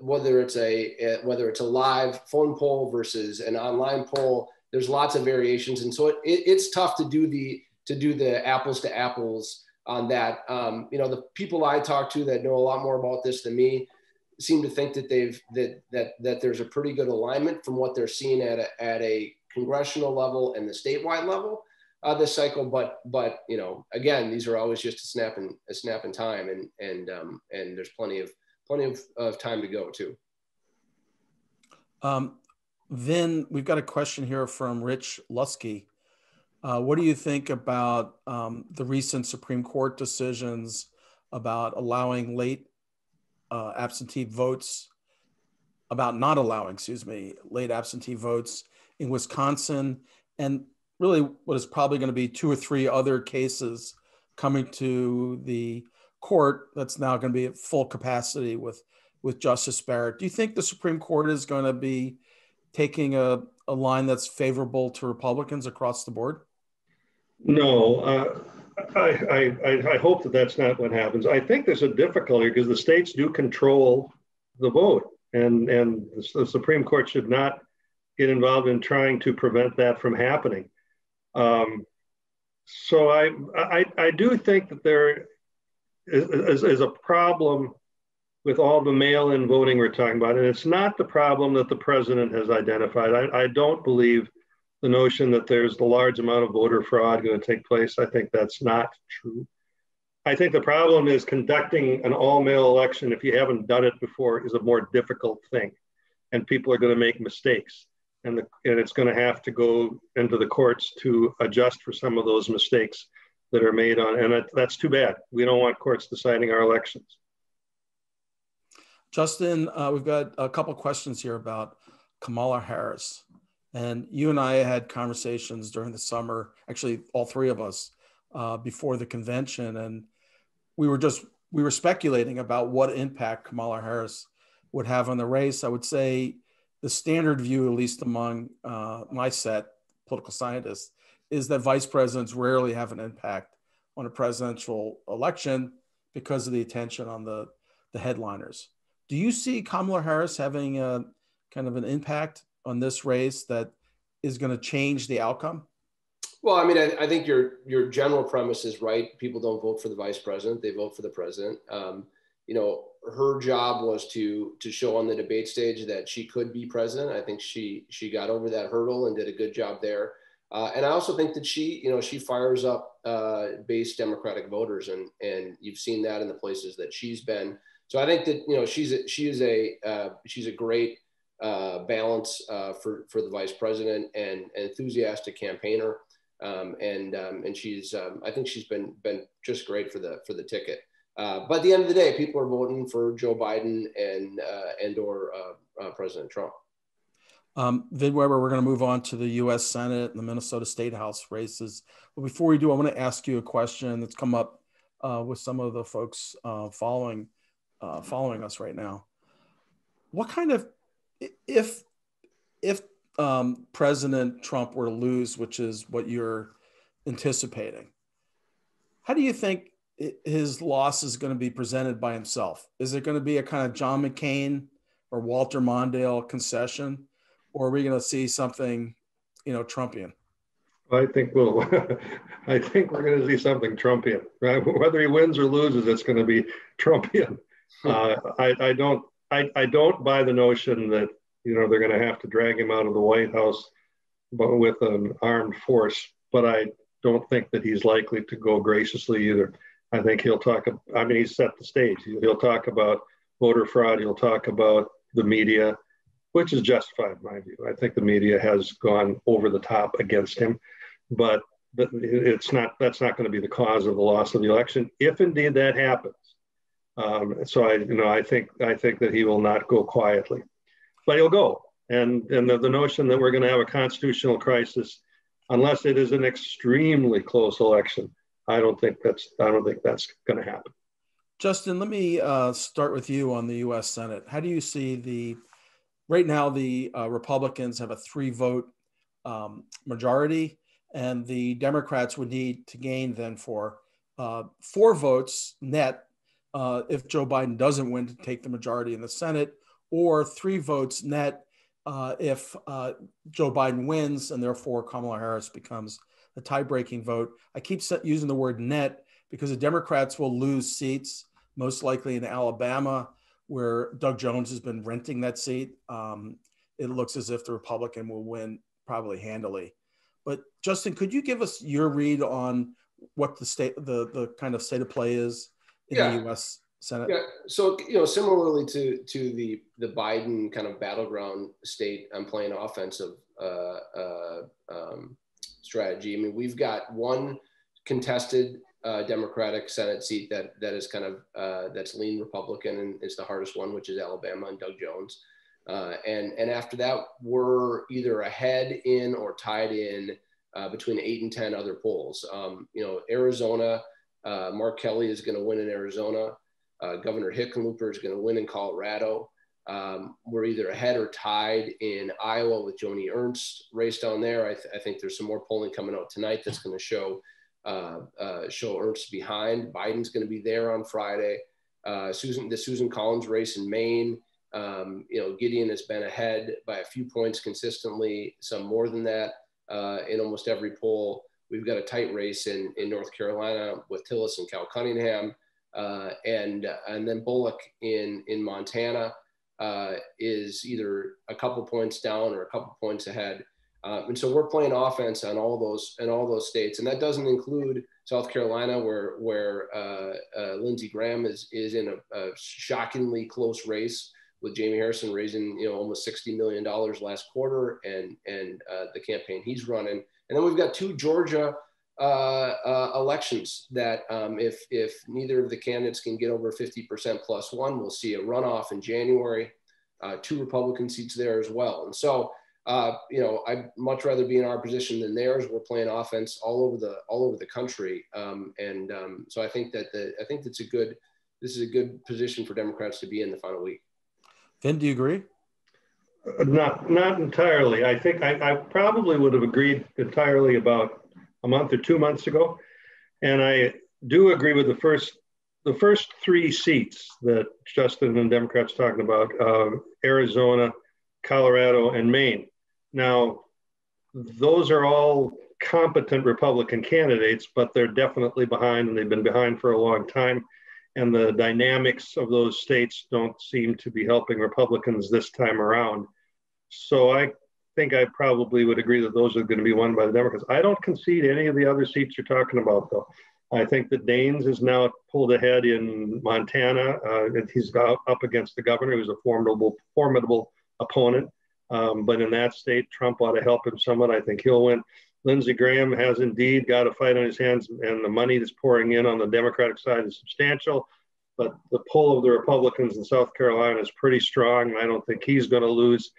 whether it's a whether it's a live phone poll versus an online poll there's lots of variations and so it, it, it's tough to do the to do the apples to apples on that um, you know the people i talk to that know a lot more about this than me seem to think that they've that that that there's a pretty good alignment from what they're seeing at a, at a congressional level and the statewide level uh, this cycle but but you know again these are always just a snap in a snap in time and and um, and there's plenty of plenty of, of time to go too. Um, then we've got a question here from Rich Lusky. Uh, what do you think about um, the recent Supreme Court decisions about allowing late uh, absentee votes, about not allowing, excuse me, late absentee votes in Wisconsin, and really what is probably going to be two or three other cases coming to the court that's now going to be at full capacity with with Justice Barrett. Do you think the Supreme Court is going to be taking a, a line that's favorable to Republicans across the board? No, uh, I, I, I hope that that's not what happens. I think there's a difficulty because the states do control the vote, and and the, Supreme Court should not get involved in trying to prevent that from happening. Um, so I, I I do think that there is, is a problem with all the mail-in voting we're talking about, and it's not the problem that the president has identified. I, I don't believe the notion that there's the large amount of voter fraud going to take place. I think that's not true. I think the problem is conducting an all mail election, if you haven't done it before, is a more difficult thing. And people are going to make mistakes. And, the, and it's going to have to go into the courts to adjust for some of those mistakes that are made on. And that's too bad. We don't want courts deciding our elections. Justin, uh, we've got a couple questions here about Kamala Harris. And you and I had conversations during the summer, actually, all three of us, uh, before the convention. And we were just we were speculating about what impact Kamala Harris would have on the race. I would say the standard view, at least among uh, my set political scientists, is that vice presidents rarely have an impact on a presidential election because of the attention on the the headliners. Do you see Kamala Harris having a kind of an impact on this race that is going to change the outcome? Well, I mean, I, I, think your your general premise is right. People don't vote for the vice president; they vote for the president. Um, you know, her job was to to show on the debate stage that she could be president. I think she she got over that hurdle and did a good job there. Uh, and I also think that she, you know, she fires up uh, base Democratic voters, and and you've seen that in the places that she's been. So I think that you know she's a, she is a uh, she's a great uh, balance uh, for for the vice president and an enthusiastic campaigner um, and um, and she's um, I think she's been been just great for the for the ticket. Uh, but at the end of the day, people are voting for Joe Biden and uh, and or uh, uh President Trump. Um, Vin Weber, we're going to move on to the U.S. Senate and the Minnesota State House races. But before we do, I want to ask you a question that's come up uh, with some of the folks uh, following following us right now. What kind of if if um, President Trump were to lose, which is what you're anticipating, how do you think his loss is going to be presented by himself? Is it going to be a kind of John McCain or Walter Mondale concession, or are we going to see something, you know, Trumpian? I think we'll. I think we're going to see something Trumpian. Right? Whether he wins or loses, it's going to be Trumpian. Uh, I, I don't. I, I don't buy the notion that you know, they're going to have to drag him out of the White House but with an armed force. But I don't think that he's likely to go graciously either. I think he'll talk. I mean, he's set the stage. He'll talk about voter fraud. He'll talk about the media, which is justified in my view. I think the media has gone over the top against him, but it's not. That's not going to be the cause of the loss of the election, if indeed that happens. Um, so I, you know, I think I think that he will not go quietly but he'll go. And, and the, the notion that we're going to have a constitutional crisis, unless it is an extremely close election, I don't think that's I don't think that's going to happen. Justin, let me uh, start with you on the U.S. Senate. How do you see the right now? The uh, Republicans have a three-vote um, majority, and the Democrats would need to gain then for uh, four votes net uh, if Joe Biden doesn't win to take the majority in the Senate, or three votes net uh, if uh, Joe Biden wins and therefore Kamala Harris becomes the tie-breaking vote. I keep using the word net because the Democrats will lose seats, most likely in Alabama, where Doug Jones has been renting that seat. Um, it looks as if the Republican will win probably handily. But Justin, could you give us your read on what the state, the the kind of state of play is in yeah. the U.S. Senate? Yeah. So you know, similarly to to the the Biden kind of battleground state, I'm playing offensive uh, uh, um, strategy. I mean, we've got one contested uh, Democratic Senate seat that that is kind of uh, that's lean Republican and is the hardest one, which is Alabama and Doug Jones. Uh, and and after that, we're either ahead in or tied in uh, between eight and ten other polls. Um, you know, Arizona. Mark Kelly is going to win in Arizona. Uh, Governor Hickenlooper is going to win in Colorado. Um, we're either ahead or tied in Iowa with Joni Ernst race down there. I, th- I think there's some more polling coming out tonight that's going to show uh, uh, show Ernst behind. Biden's going to be there on Friday. Uh, Susan, the Susan Collins race in Maine. Um, you know, Gideon has been ahead by a few points consistently, some more than that uh, in almost every poll. We've got a tight race in, in North Carolina with Tillis and Cal Cunningham. Uh, and and then Bullock in in Montana uh, is either a couple points down or a couple points ahead Uh, and so we're playing offense on all those in all those states, and that doesn't include South Carolina, where where uh, uh, Lindsey Graham is is in a, a, shockingly close race with Jamie Harrison raising you know almost sixty million dollars last quarter, and and uh, the campaign he's running, and then we've got two Georgia uh, uh, elections that um, if if neither of the candidates can get over fifty percent plus one, we'll see a runoff in January, two Republican seats there as well, and so uh, you know, I'd much rather be in our position than theirs. We're playing offense all over the all over the country, um, and um, so I think that the I think that's a good this is a good position for Democrats to be in the final week. Vin, do you agree? Not not entirely. I think I, I probably would have agreed entirely about a month or two months ago, and I do agree with the first the first three seats that Justin and Democrats talking about: uh, Arizona, Colorado, and Maine. Now, those are all competent Republican candidates, but they're definitely behind and they've been behind for a long time. And the dynamics of those states don't seem to be helping Republicans this time around. So I think I probably would agree that those are going to be won by the Democrats. I don't concede any of the other seats you're talking about, though. I think that Daines is now pulled ahead in Montana. Uh, he's up against the governor, who's a formidable, formidable opponent. Um, but in that state, Trump ought to help him somewhat. I think he'll win. Lindsey Graham has indeed got a fight on his hands, and the money that's pouring in on the Democratic side is substantial. But the pull of the Republicans in South Carolina is pretty strong. And I don't think he's going to lose.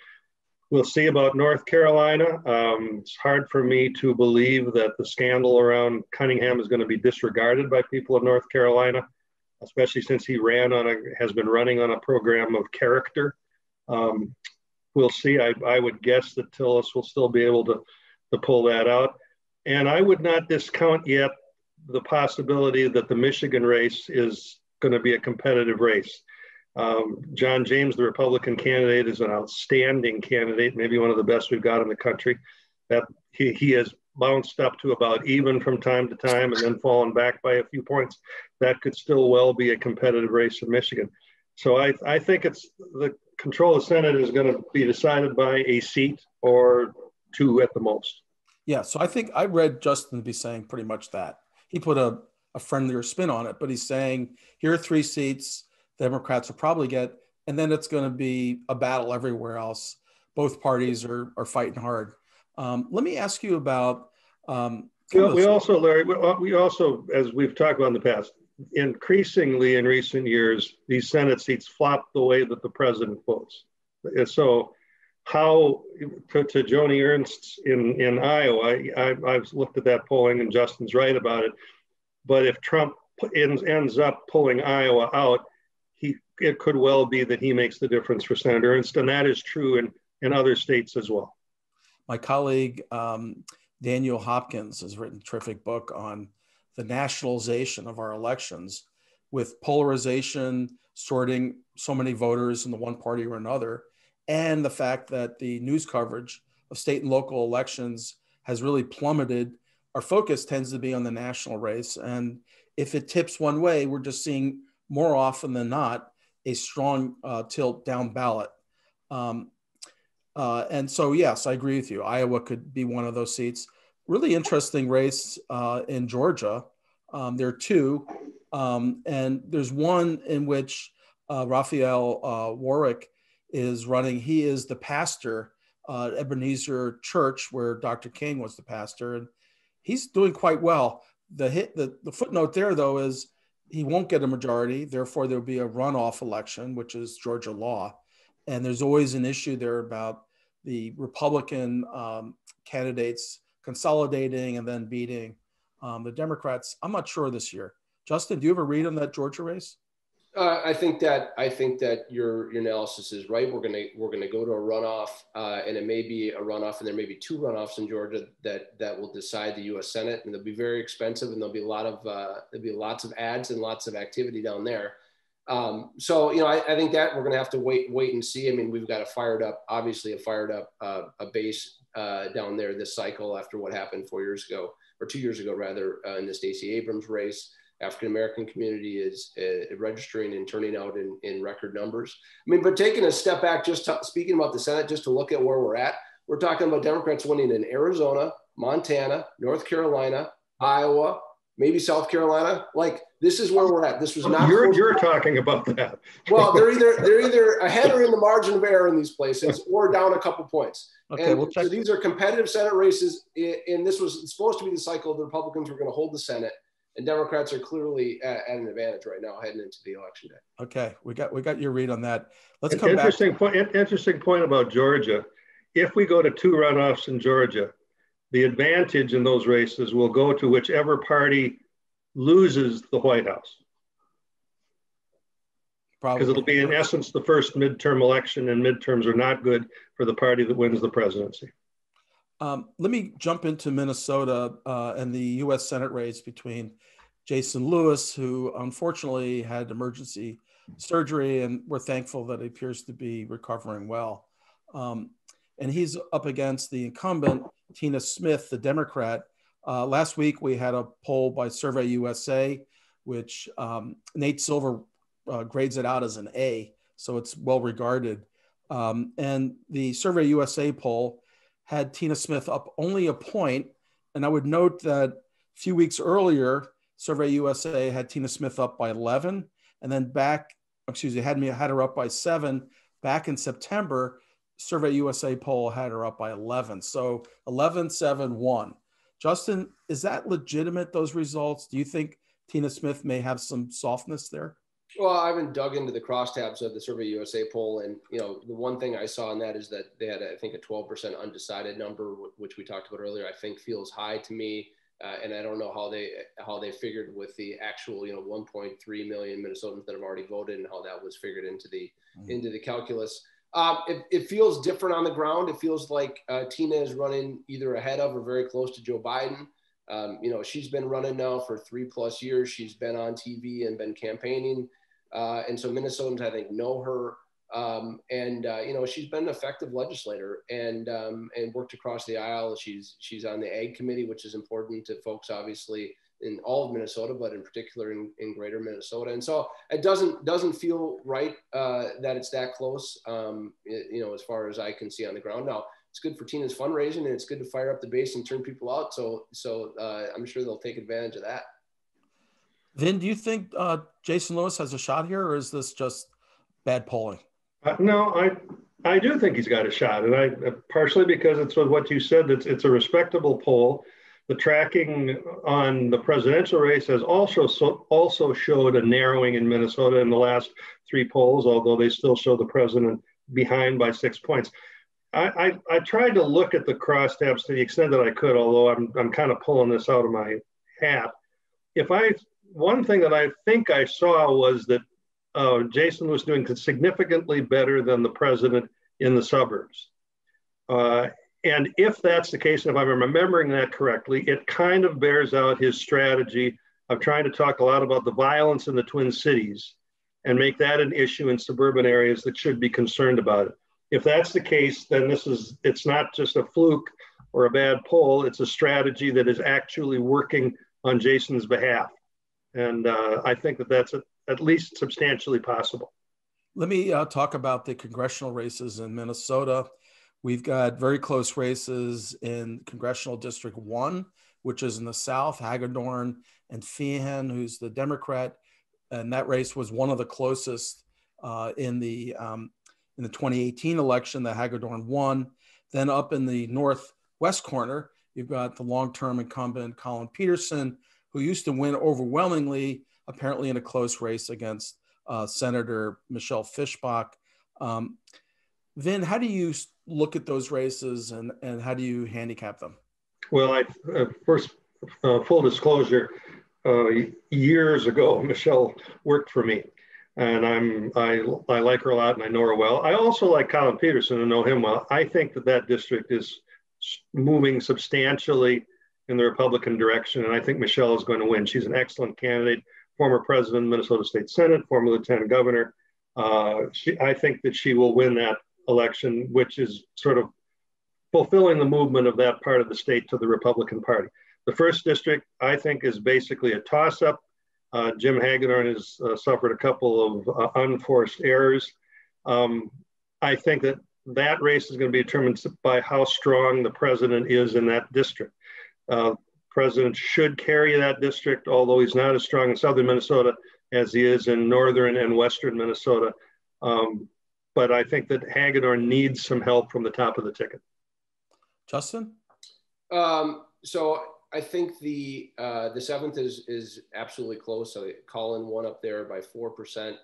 We'll see about North Carolina. Um, it's hard for me to believe that the scandal around Cunningham is going to be disregarded by people of North Carolina, especially since he ran on a has been running on a program of character. Um, we'll see. I, I would guess that Tillis will still be able to, to pull that out. And I would not discount yet the possibility that the Michigan race is going to be a competitive race. Um, John James, the Republican candidate, is an outstanding candidate, maybe one of the best we've got in the country. That he, he has bounced up to about even from time to time and then fallen back by a few points. That could still well be a competitive race in Michigan. So I, I think it's the control of the Senate is going to be decided by a seat or two at the most. Yeah, so I think I read Justin be saying pretty much that. He put a, a friendlier spin on it, but he's saying here are three seats Democrats will probably get, and then it's going to be a battle everywhere else. Both parties are, are fighting hard. Um, let me ask you about. Um, we, we also, Larry, we also, as we've talked about in the past, increasingly in recent years, these Senate seats flop the way that the president votes. And so, how to, to Joni Ernst in, in Iowa, I, I've looked at that polling and Justin's right about it. But if Trump ends, ends up pulling Iowa out, he, it could well be that he makes the difference for Senator Ernst. And that is true in, in other states as well. My colleague, um, Daniel Hopkins, has written a terrific book on the nationalization of our elections with polarization, sorting so many voters in the one party or another, and the fact that the news coverage of state and local elections has really plummeted. Our focus tends to be on the national race. And if it tips one way, we're just seeing more often than not a strong uh, tilt down ballot. Um, uh, and so, yes, I agree with you. Iowa could be one of those seats really interesting race uh, in Georgia. Um, there are two, um, and there's one in which uh, Raphael uh, Warnock is running. He is the pastor at Ebenezer Church, where Dr. King was the pastor, and he's doing quite well. The hit, the, the footnote there though is he won't get a majority. Therefore, there'll be a runoff election, which is Georgia law, and there's always an issue there about the Republican um, candidates consolidating and then beating um, the Democrats. I'm not sure this year. Justin, do you have a read on that Georgia race? Uh, I think that I think that your your analysis is right. We're gonna we're gonna go to a runoff, uh, and it may be a runoff, and there may be two runoffs in Georgia that that will decide the U.S. Senate, and they'll be very expensive, and there'll be a lot of uh, there'll be lots of ads and lots of activity down there. Um, so you know, I, I, think that we're gonna have to wait wait and see. I mean, we've got a fired up, obviously a fired up uh, a base uh, down there this cycle after what happened four years ago or two years ago rather uh, in the Stacey Abrams race. African American community is uh, registering and turning out in, in record numbers. I mean, but taking a step back, just to, speaking about the Senate, just to look at where we're at, we're talking about Democrats winning in Arizona, Montana, North Carolina, Iowa, maybe South Carolina. Like this is where we're at. This was not. You're, you're talking about that. well, they're either they're either ahead or in the margin of error in these places, or down a couple points. Okay, and we'll check. So these are competitive Senate races, and this was supposed to be the cycle. The Republicans were going to hold the Senate, and Democrats are clearly at, at, an advantage right now heading into the election day. Okay, we got we got your read on that. Let's come interesting back. Point, interesting point about Georgia. If we go to two runoffs in Georgia, the advantage in those races will go to whichever party loses the White House. Because it'll be, in essence, the first midterm election, and midterms are not good for the party that wins the presidency. Um, let me jump into Minnesota uh, and the U.S. Senate race between Jason Lewis, who unfortunately had emergency surgery, and we're thankful that he appears to be recovering well. Um, and he's up against the incumbent, Tina Smith, the Democrat. Uh, last week, we had a poll by Survey USA, which um, Nate Silver uh, grades it out as an A, so it's well regarded. Um, and the Survey USA poll had Tina Smith up only a point. And I would note that a few weeks earlier, Survey USA had Tina Smith up by 11, and then back, excuse me, had me had her up by seven. Back in September, Survey USA poll had her up by 11. So 11, 7, 1. Justin, is that legitimate, those results? Do you think Tina Smith may have some softness there? Well, I haven't dug into the crosstabs of the Survey USA poll, and you know the one thing I saw in that is that they had, I think, a 12% undecided number, which we talked about earlier. I think feels high to me, uh, and I don't know how they how they figured with the actual you know 1.3 million Minnesotans that have already voted and how that was figured into the mm-hmm. into the calculus. Um, it, it, feels different on the ground. It feels like uh, Tina is running either ahead of or very close to Joe Biden. Um, you know, she's been running now for three plus years. She's been on TV and been campaigning. Uh, and so Minnesotans, I think, know her. Um, and uh, you know, she's been an effective legislator and um, and worked across the aisle. She's she's on the Ag Committee, which is important to folks, obviously in all of Minnesota, but in particular in, in Greater Minnesota. And so it doesn't doesn't feel right uh, that it's that close. Um, it, you know, as far as I can see on the ground now. It's good for Tina's fundraising, and it's good to fire up the base and turn people out. So, so uh, I'm sure they'll take advantage of that. Vin, do you think uh, Jason Lewis has a shot here, or is this just bad polling? Uh, no, I I do think he's got a shot, and I uh, partially because it's what you said. It's it's a respectable poll. The tracking on the presidential race has also so, also showed a narrowing in Minnesota in the last three polls, although they still show the president behind by six points. I, I, I tried to look at the crosstabs to the extent that I could, although I'm, I'm kind of pulling this out of my hat. If I one thing that I think I saw was that uh, Jason was doing significantly better than the president in the suburbs. Uh, and if that's the case, and if I'm remembering that correctly, it kind of bears out his strategy of trying to talk a lot about the violence in the Twin Cities and make that an issue in suburban areas that should be concerned about it. If that's the case, then this is it's not just a fluke or a bad poll, it's a strategy that is actually working on Jason's behalf. And uh, I think that that's at least substantially possible. Let me uh, talk about the congressional races in Minnesota. We've got very close races in Congressional District 1, which is in the South, Hagedorn and Feehan, who's the Democrat. And that race was one of the closest uh, in, the, um, in the 2018 election that Hagedorn won. Then up in the northwest corner, you've got the long term incumbent Collin Peterson, who used to win overwhelmingly, apparently in a close race against uh, Senator Michelle Fischbach. Um, Vin, how do you look at those races and, and how do you handicap them? Well, I uh, first uh, full disclosure, uh, years ago, Michelle worked for me, and I'm I I like her a lot and I know her well. I also like Collin Peterson and know him well. I think that that district is moving substantially in the Republican direction. And I think Michelle is going to win. She's an excellent candidate, former president of the Minnesota State Senate, former lieutenant governor. Uh, she, I think that she will win that election, which is sort of fulfilling the movement of that part of the state to the Republican Party. The first district, I think, is basically a toss up. Uh, Jim Hagedorn has uh, suffered a couple of uh, unforced errors. Um, I think that that race is going to be determined by how strong the president is in that district. Uh, president should carry that district, although he's not as strong in southern Minnesota as he is in northern and western Minnesota. Um, but I think that Hagedorn needs some help from the top of the ticket. Justin? Um, so I think the uh, the seventh is is absolutely close. So Collin won up there by four percent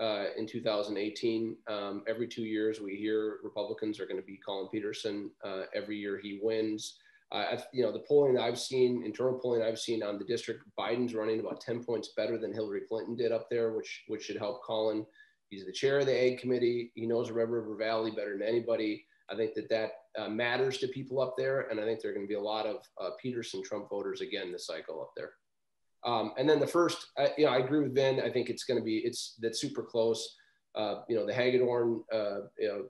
uh, in 2018. Um, every two years, we hear Republicans are going to be Collin Peterson. Uh, every year he wins. Uh, you know, the polling I've seen, internal polling I've seen on the district, Biden's running about 10 points better than Hillary Clinton did up there, which which should help Collin. He's the chair of the Ag Committee. He knows Red River Valley better than anybody. I think that that uh, matters to people up there, and I think there are going to be a lot of uh, Peterson Trump voters again this cycle up there. Um, and then the first, I, you know, I agree with Vin. I think it's going to be it's that's super close. Uh, you know, the Hagedorn, uh, you know,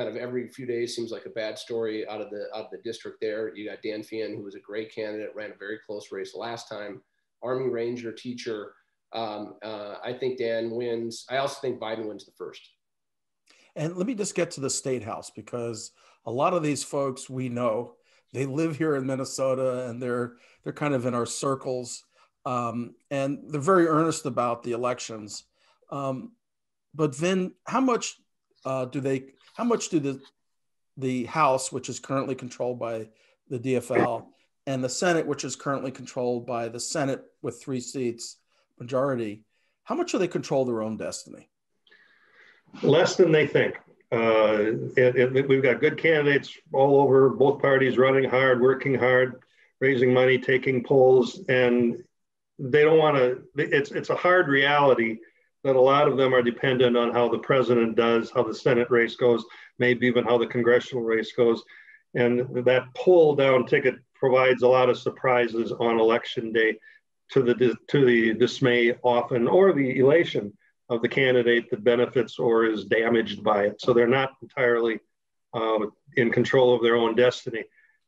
kind of every few days seems like a bad story out of the out of the district. There, you got Dan Feehan, who was a great candidate, ran a very close race last time. Army Ranger teacher. Um, uh, I think Dan wins. I also think Biden wins the first. And let me just get to the state house because a lot of these folks we know they live here in Minnesota and they're they're kind of in our circles um, and they're very earnest about the elections. Um, but then, how much uh, do they? How much do the the House, which is currently controlled by the DFL, and the Senate, which is currently controlled by the Senate with three seats majority, how much do they control their own destiny? Less than they think. Uh, it, it, we've got good candidates all over, both parties running hard, working hard, raising money, taking polls, and they don't want to. It's it's a hard reality that a lot of them are dependent on how the president does, how the Senate race goes, maybe even how the congressional race goes, and that pull down ticket provides a lot of surprises on election day to the to the dismay often or the elation of the candidate that benefits or is damaged by it. So they're not entirely uh, in control of their own destiny.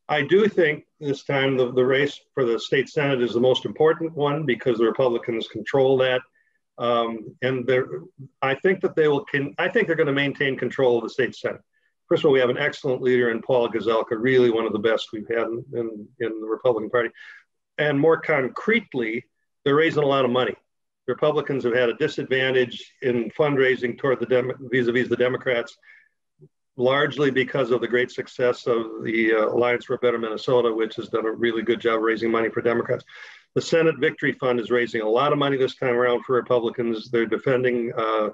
I do think this time the, the race for the state senate is the most important one because the Republicans control that. Um, and I think that they will, can, I think they're going to maintain control of the state senate. First of all, we have an excellent leader in Paul Gazelka, really one of the best we've had in, in, in the Republican Party. And more concretely, they're raising a lot of money. Republicans have had a disadvantage in fundraising toward the Dem- vis-a-vis the Democrats largely because of the great success of the uh, Alliance for Better Minnesota, which has done a really good job raising money for Democrats. The Senate Victory Fund is raising a lot of money this time around for Republicans. They're defending uh,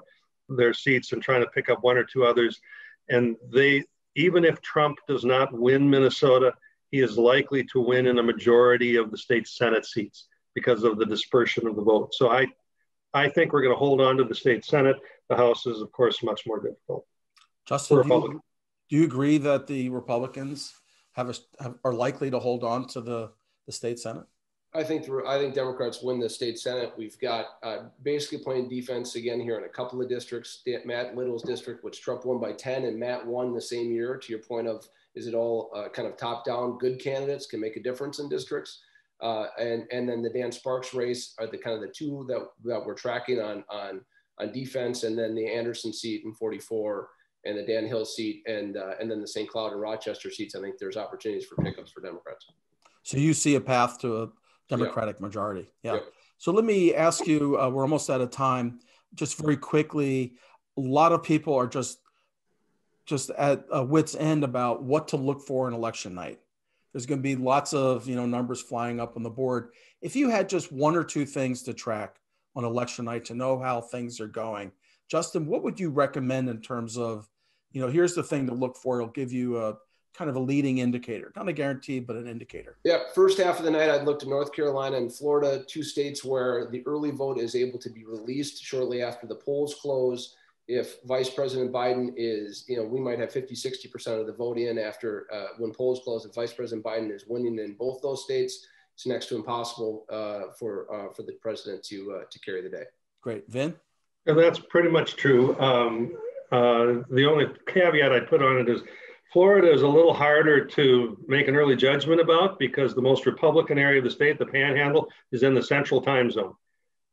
their seats and trying to pick up one or two others. And they, even if Trump does not win Minnesota, he is likely to win in a majority of the state Senate seats because of the dispersion of the vote. So I, I think we're going to hold on to the state Senate. The House is, of course, much more difficult. Justin, do you, do you, agree that the Republicans have, a, have, are likely to hold on to the, the state senate? I think I think Democrats win the state senate. We've got uh, basically playing defense again here in a couple of districts. Matt Little's district, which Trump won by 10, and Matt won the same year. To your point of, is it all uh, kind of top down? Good candidates can make a difference in districts. Uh, and and then the Dan Sparks race are the kind of the two that that we're tracking on on on defense, and then the Anderson seat in 44 and the Dan Hill seat and uh, and then the St. Cloud and Rochester seats, I think there's opportunities for pickups for Democrats. So you see a path to a Democratic yeah. majority. Yeah. yeah. So let me ask you, uh, we're almost out of time. Just very quickly, a lot of people are just just at a wit's end about what to look for in election night. There's going to be lots of you know numbers flying up on the board. If you had just one or two things to track on election night to know how things are going, Justin, what would you recommend in terms of, you know, here's the thing to look for. It'll give you a kind of a leading indicator, not a guarantee, but an indicator. Yeah, first half of the night, I'd look to North Carolina and Florida, two states where the early vote is able to be released shortly after the polls close. If Vice President Biden is, you know, we might have 50, 60% of the vote in after uh, when polls close. If Vice President Biden is winning in both those states, it's next to impossible uh, for uh, for the president to uh, to carry the day. Great, Vin. And that's pretty much true. Um, uh, the only caveat I'd put on it is Florida is a little harder to make an early judgment about because the most Republican area of the state, the panhandle, is in the central time zone.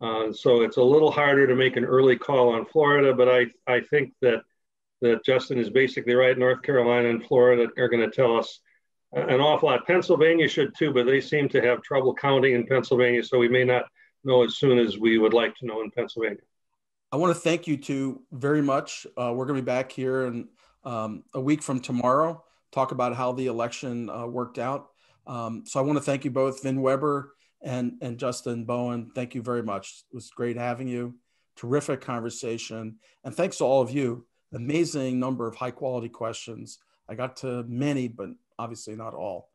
Uh, so it's a little harder to make an early call on Florida, but I, I think that that Justin is basically right. North Carolina and Florida are going to tell us an awful lot. Pennsylvania should too, but they seem to have trouble counting in Pennsylvania, so we may not know as soon as we would like to know in Pennsylvania. I want to thank you two very much. Uh, we're going to be back here in um, a week from tomorrow, talk about how the election uh, worked out. Um, so I want to thank you both, Vin Weber and, and Justin Buoen. Thank you very much. It was great having you. Terrific conversation. And thanks to all of you. Amazing number of high quality questions. I got to many, but obviously not all.